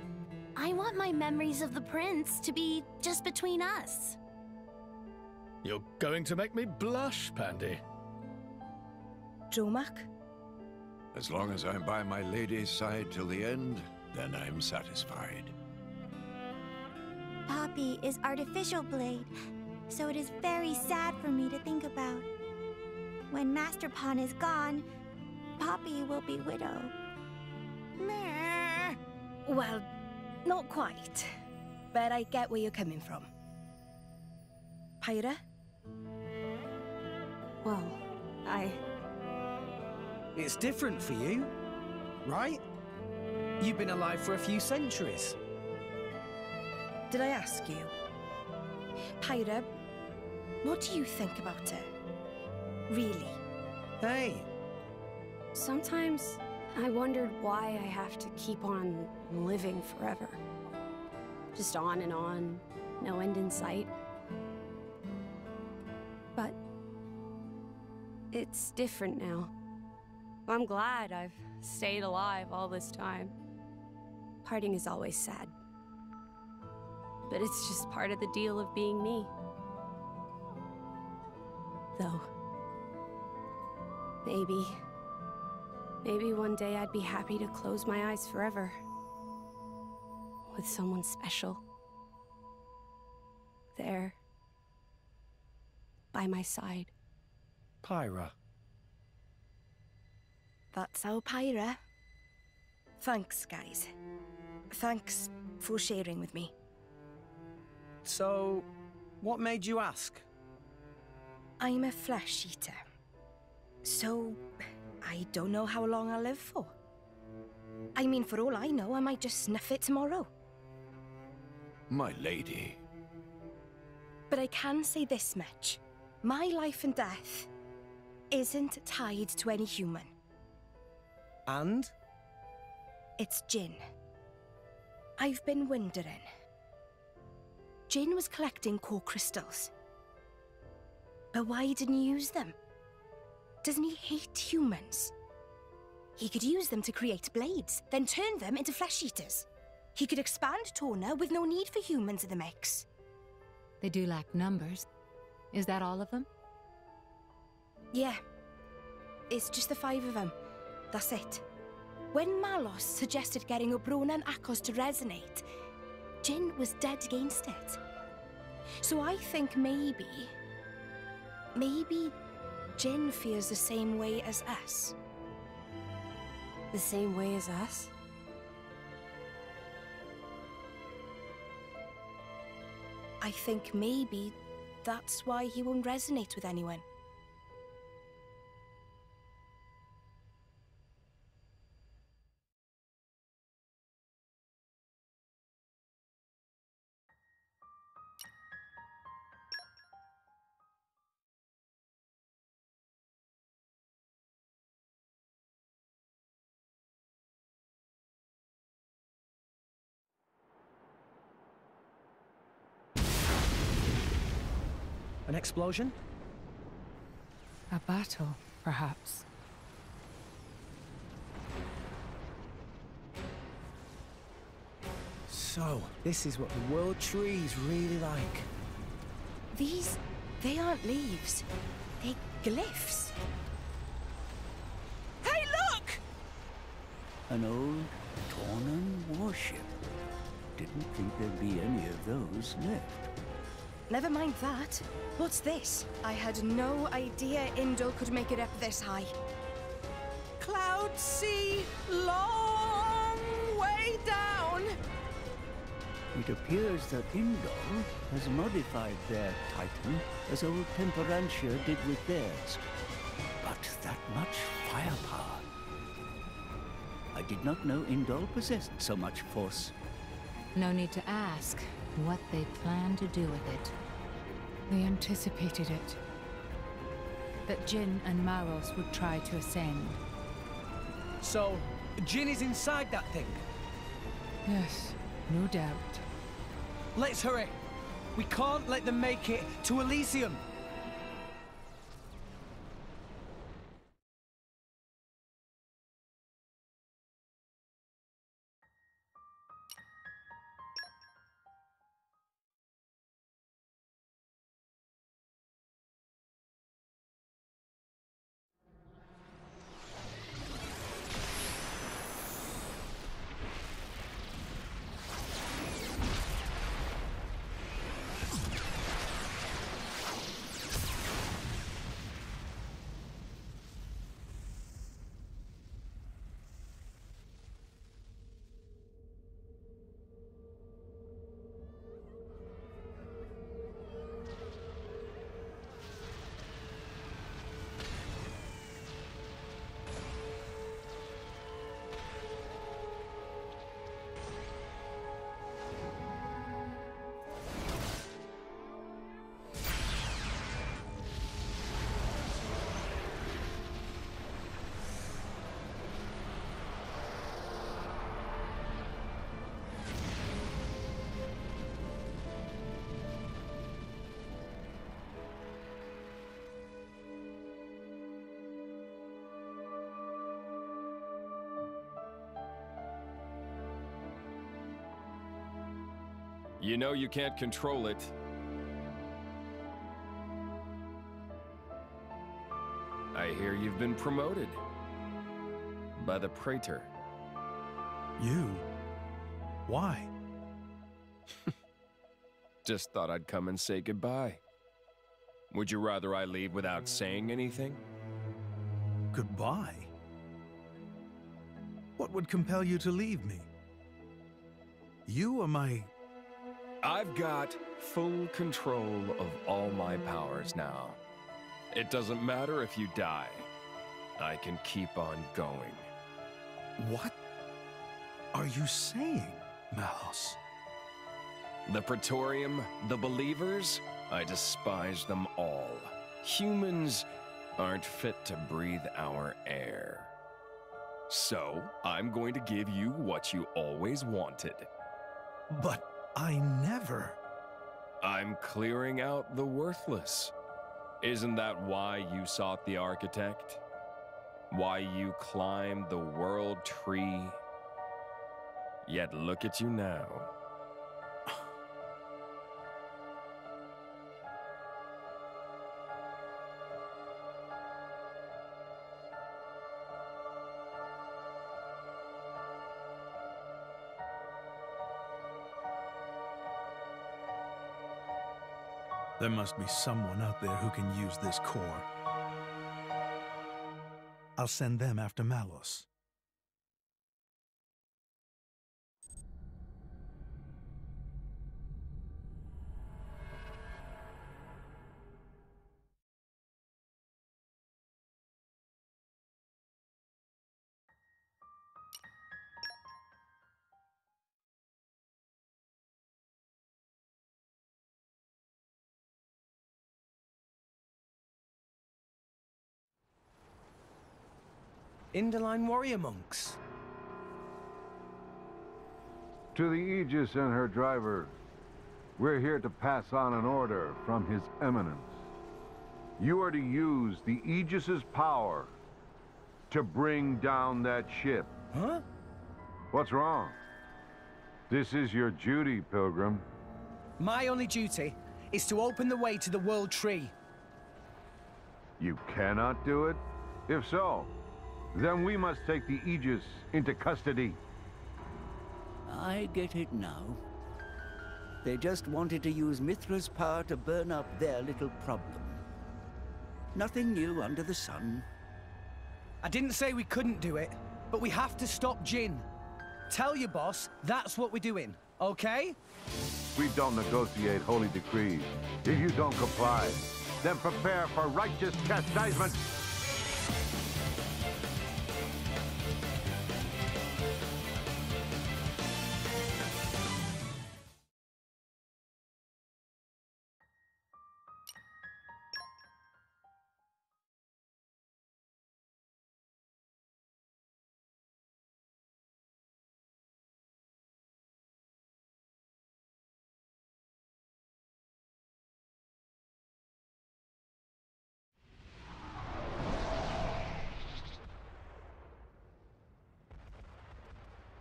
I want my memories of the prince to be just between us. You're going to make me blush, Pandy. Dromarch? As long as I'm by my lady's side till the end, then I'm satisfied. Poppi is artificial blade, so it is very sad for me to think about. When Masterpon is gone, Poppi will be widow. Meh. Well, not quite. But I get where you're coming from. Pyra? Well, I. it's different for you, right? You've been alive for a few centuries. Did I ask you? Pyra, what do you think about it? Really? Hey, Sometimes I wondered why I have to keep on living forever. Just on and on, no end in sight. But it's different now. I'm glad I've stayed alive all this time. Parting is always sad. But it's just part of the deal of being me. Though, maybe Maybe one day I'd be happy to close my eyes forever. With someone special. There. By my side. Pyra. That's our Pyra. Thanks, guys. Thanks for sharing with me. So, what made you ask? I'm a flesh eater. So, I don't know how long I'll live for. I mean, for all I know, I might just sniff it tomorrow. My lady. But I can say this much. My life and death isn't tied to any human. And? It's Jin. I've been wondering. Jin was collecting core crystals. But why didn't he use them? Doesn't he hate humans? He could use them to create blades, then turn them into flesh eaters. He could expand Torna with no need for humans in the mix. They do lack numbers. Is that all of them? Yeah. It's just the five of them. That's it. When Malos suggested getting Obrona and Akhos to resonate, Jin was dead against it. So I think maybe... Maybe Jin feels the same way as us. The same way as us? I think maybe that's why he won't resonate with anyone. An explosion? A battle, perhaps. So, this is what the world trees really like. These, they aren't leaves. They're glyphs. Hey, look! An old Tornan warship. Didn't think there'd be any of those left. Never mind that. What's this? I had no idea Indol could make it up this high. Cloud Sea, long way down. It appears that Indol has modified their Titan as old Temperantia did with theirs. But that much firepower. I did not know Indol possessed so much force. No need to ask what they plan to do with it. They anticipated it. That Jin and Malos would try to ascend. So, Jin is inside that thing? Yes, no doubt. Let's hurry! We can't let them make it to Elysium! You know you can't control it. I hear you've been promoted. by the Praetor. You? Why? Just thought I'd come and say goodbye. Would you rather I leave without saying anything? Goodbye? What would compel you to leave me? You are my... I've got full control of all my powers now. It doesn't matter if you die. I can keep on going. What are you saying, Malos? The Praetorium, the Believers, I despise them all. Humans aren't fit to breathe our air. So, I'm going to give you what you always wanted. But I never... I'm clearing out the worthless. Isn't that why you sought the architect? Why you climbed the world tree? Yet look at you now. There must be someone out there who can use this core. I'll send them after Malos. Indoline warrior monks. To the Aegis and her driver, we're here to pass on an order from His Eminence. You are to use the Aegis's power to bring down that ship. Huh? What's wrong? This is your duty, Pilgrim. My only duty is to open the way to the World Tree. You cannot do it? If so, then we must take the Aegis into custody. I get it now. They just wanted to use Mythra's power to burn up their little problem. Nothing new under the sun. I didn't say we couldn't do it, but we have to stop Jin. Tell your boss that's what we're doing, okay? We don't negotiate holy decrees. If you don't comply, then prepare for righteous chastisement.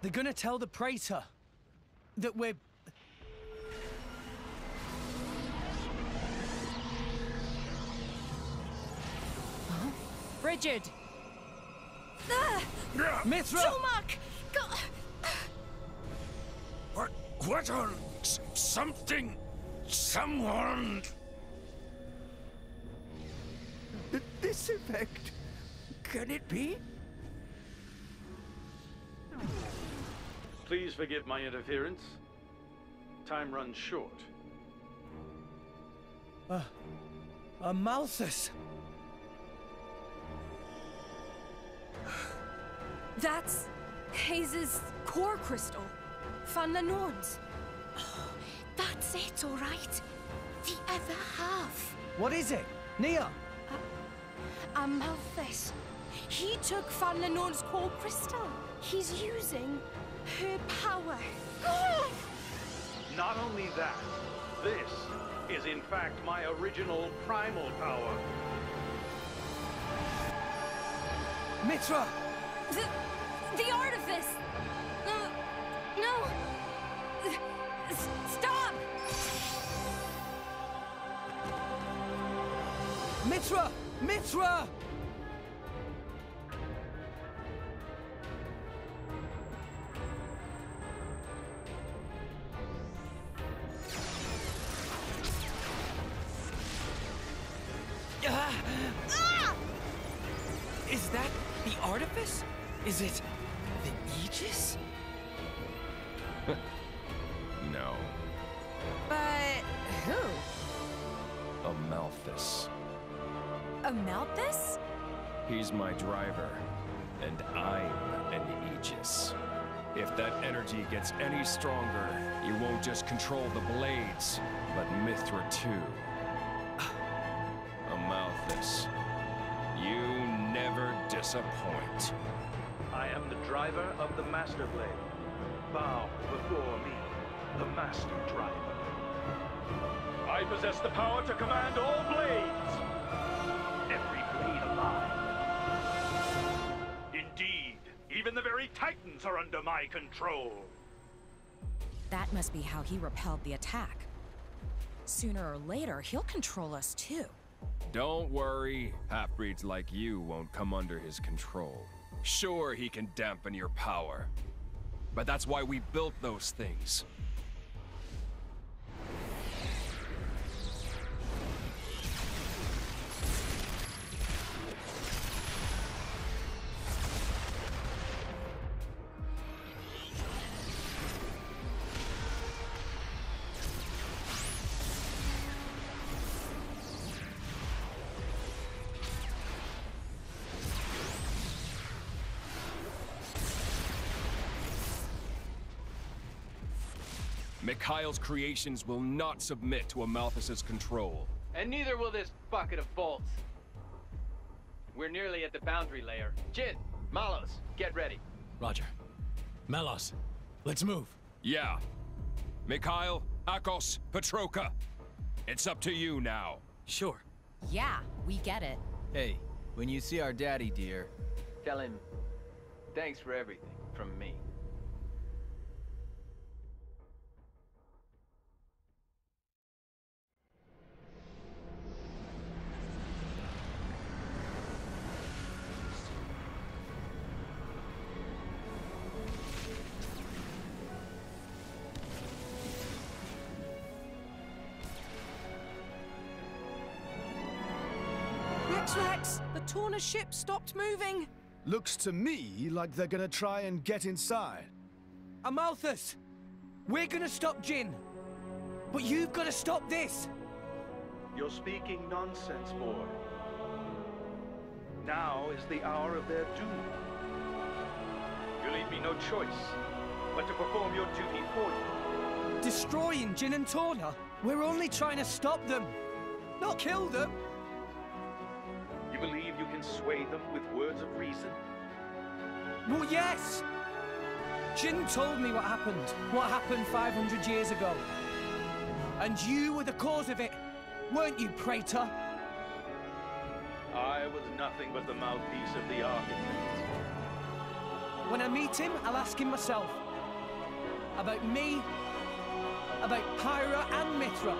They're gonna tell the Praetor that we're... Brighid! Ah! Mythra! Tulmak! Go What? What on something? Someone? Th- This effect. Can it be? Please forgive my interference. Time runs short. Uh, Amalthus! That's Haze's core crystal. Fan la Norne's. Oh, that's it, all right. The other half. What is it? Nia! Amalthus. He took Fan la Norne's core crystal. He's using her power. Not only that, this is in fact my original primal power. Mythra! The, the artifice! Uh, no! S- stop! Mythra! Mythra! Energy gets any stronger, you won't just control the blades, but Mithra too. Amalthus, you never disappoint. I am the driver of the Master Blade. Bow before me, the Master Driver. I possess the power to command all blades. Even the very Titans are under my control. That must be how he repelled the attack. Sooner or later, he'll control us too. Don't worry, half-breeds like you won't come under his control. Sure, he can dampen your power. But that's why we built those things. Mikhail's creations will not submit to Amalthus's control. And neither will this bucket of bolts. We're nearly at the boundary layer. Jin, Malos, get ready. Roger. Malos, let's move. Yeah. Mikhail, Akhos, Patroka. It's up to you now. Sure. Yeah, we get it. Hey, when you see our daddy, dear, Tell him, thanks for everything from me. Rex Rex, the Torna ship stopped moving. Looks to me like they're gonna try and get inside. Amalthus! We're gonna stop Jin! But you've gotta stop this! You're speaking nonsense, boy. Now is the hour of their doom. You leave me no choice but to perform your duty for you. Destroying Jin and Torna? We're only trying to stop them, not kill them! You believe you can sway them with words of reason? Well, yes! Jin told me what happened. What happened 500 years ago. And you were the cause of it, weren't you, Praetor? I was nothing but the mouthpiece of the Architect. When I meet him, I'll ask him myself. About me, about Pyra and Mithra.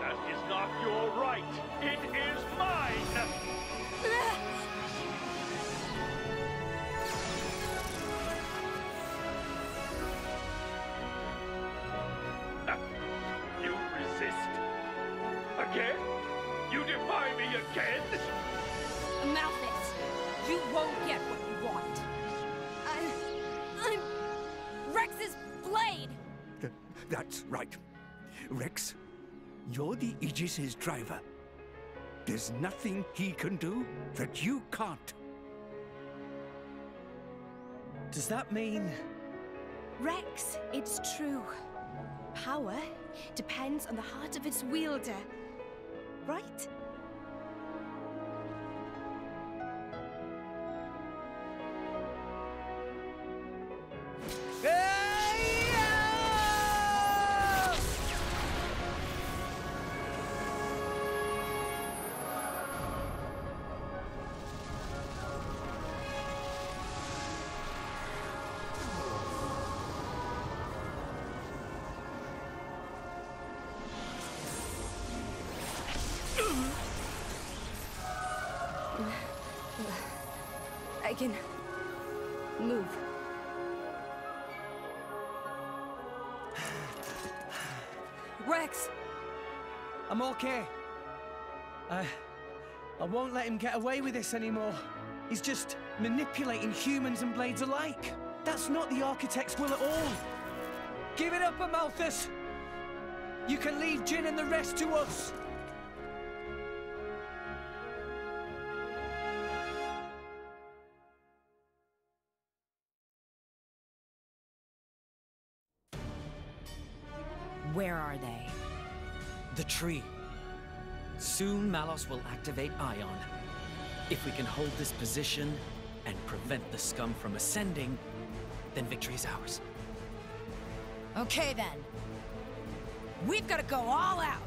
That is not your right. It is mine! You resist? Again? You defy me again? Malthus, you won't get what you want. I'm... I'm... Rex's blade! Th- that's right. Rex, you're the Aegis's driver. There's nothing he can do that you can't. Does that mean... Rex, it's true. Power depends on the heart of its wielder. Right? I can move. Rex! I'm okay. I... I won't let him get away with this anymore. He's just manipulating humans and blades alike. That's not the Architect's will at all. Give it up, Amalthus! You can leave Jin and the rest to us! Tree. Soon Malos will activate Ion. If we can hold this position and prevent the scum from ascending, then victory is ours. Okay then. We've got to go all out.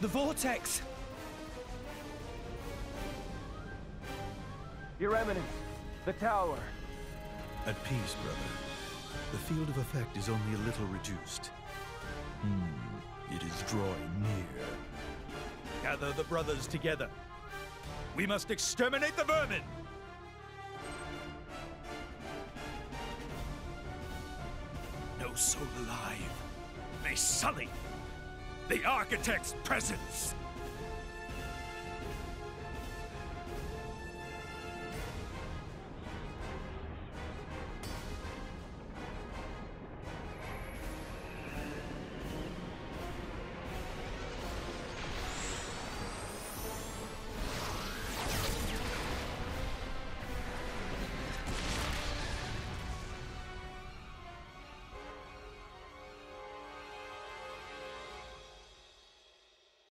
The Vortex! Your Eminence, the tower. At peace, brother. The field of effect is only a little reduced. Hmm, it is drawing near. Gather the brothers together. We must exterminate the vermin! No soul alive may sully the Architect's presence!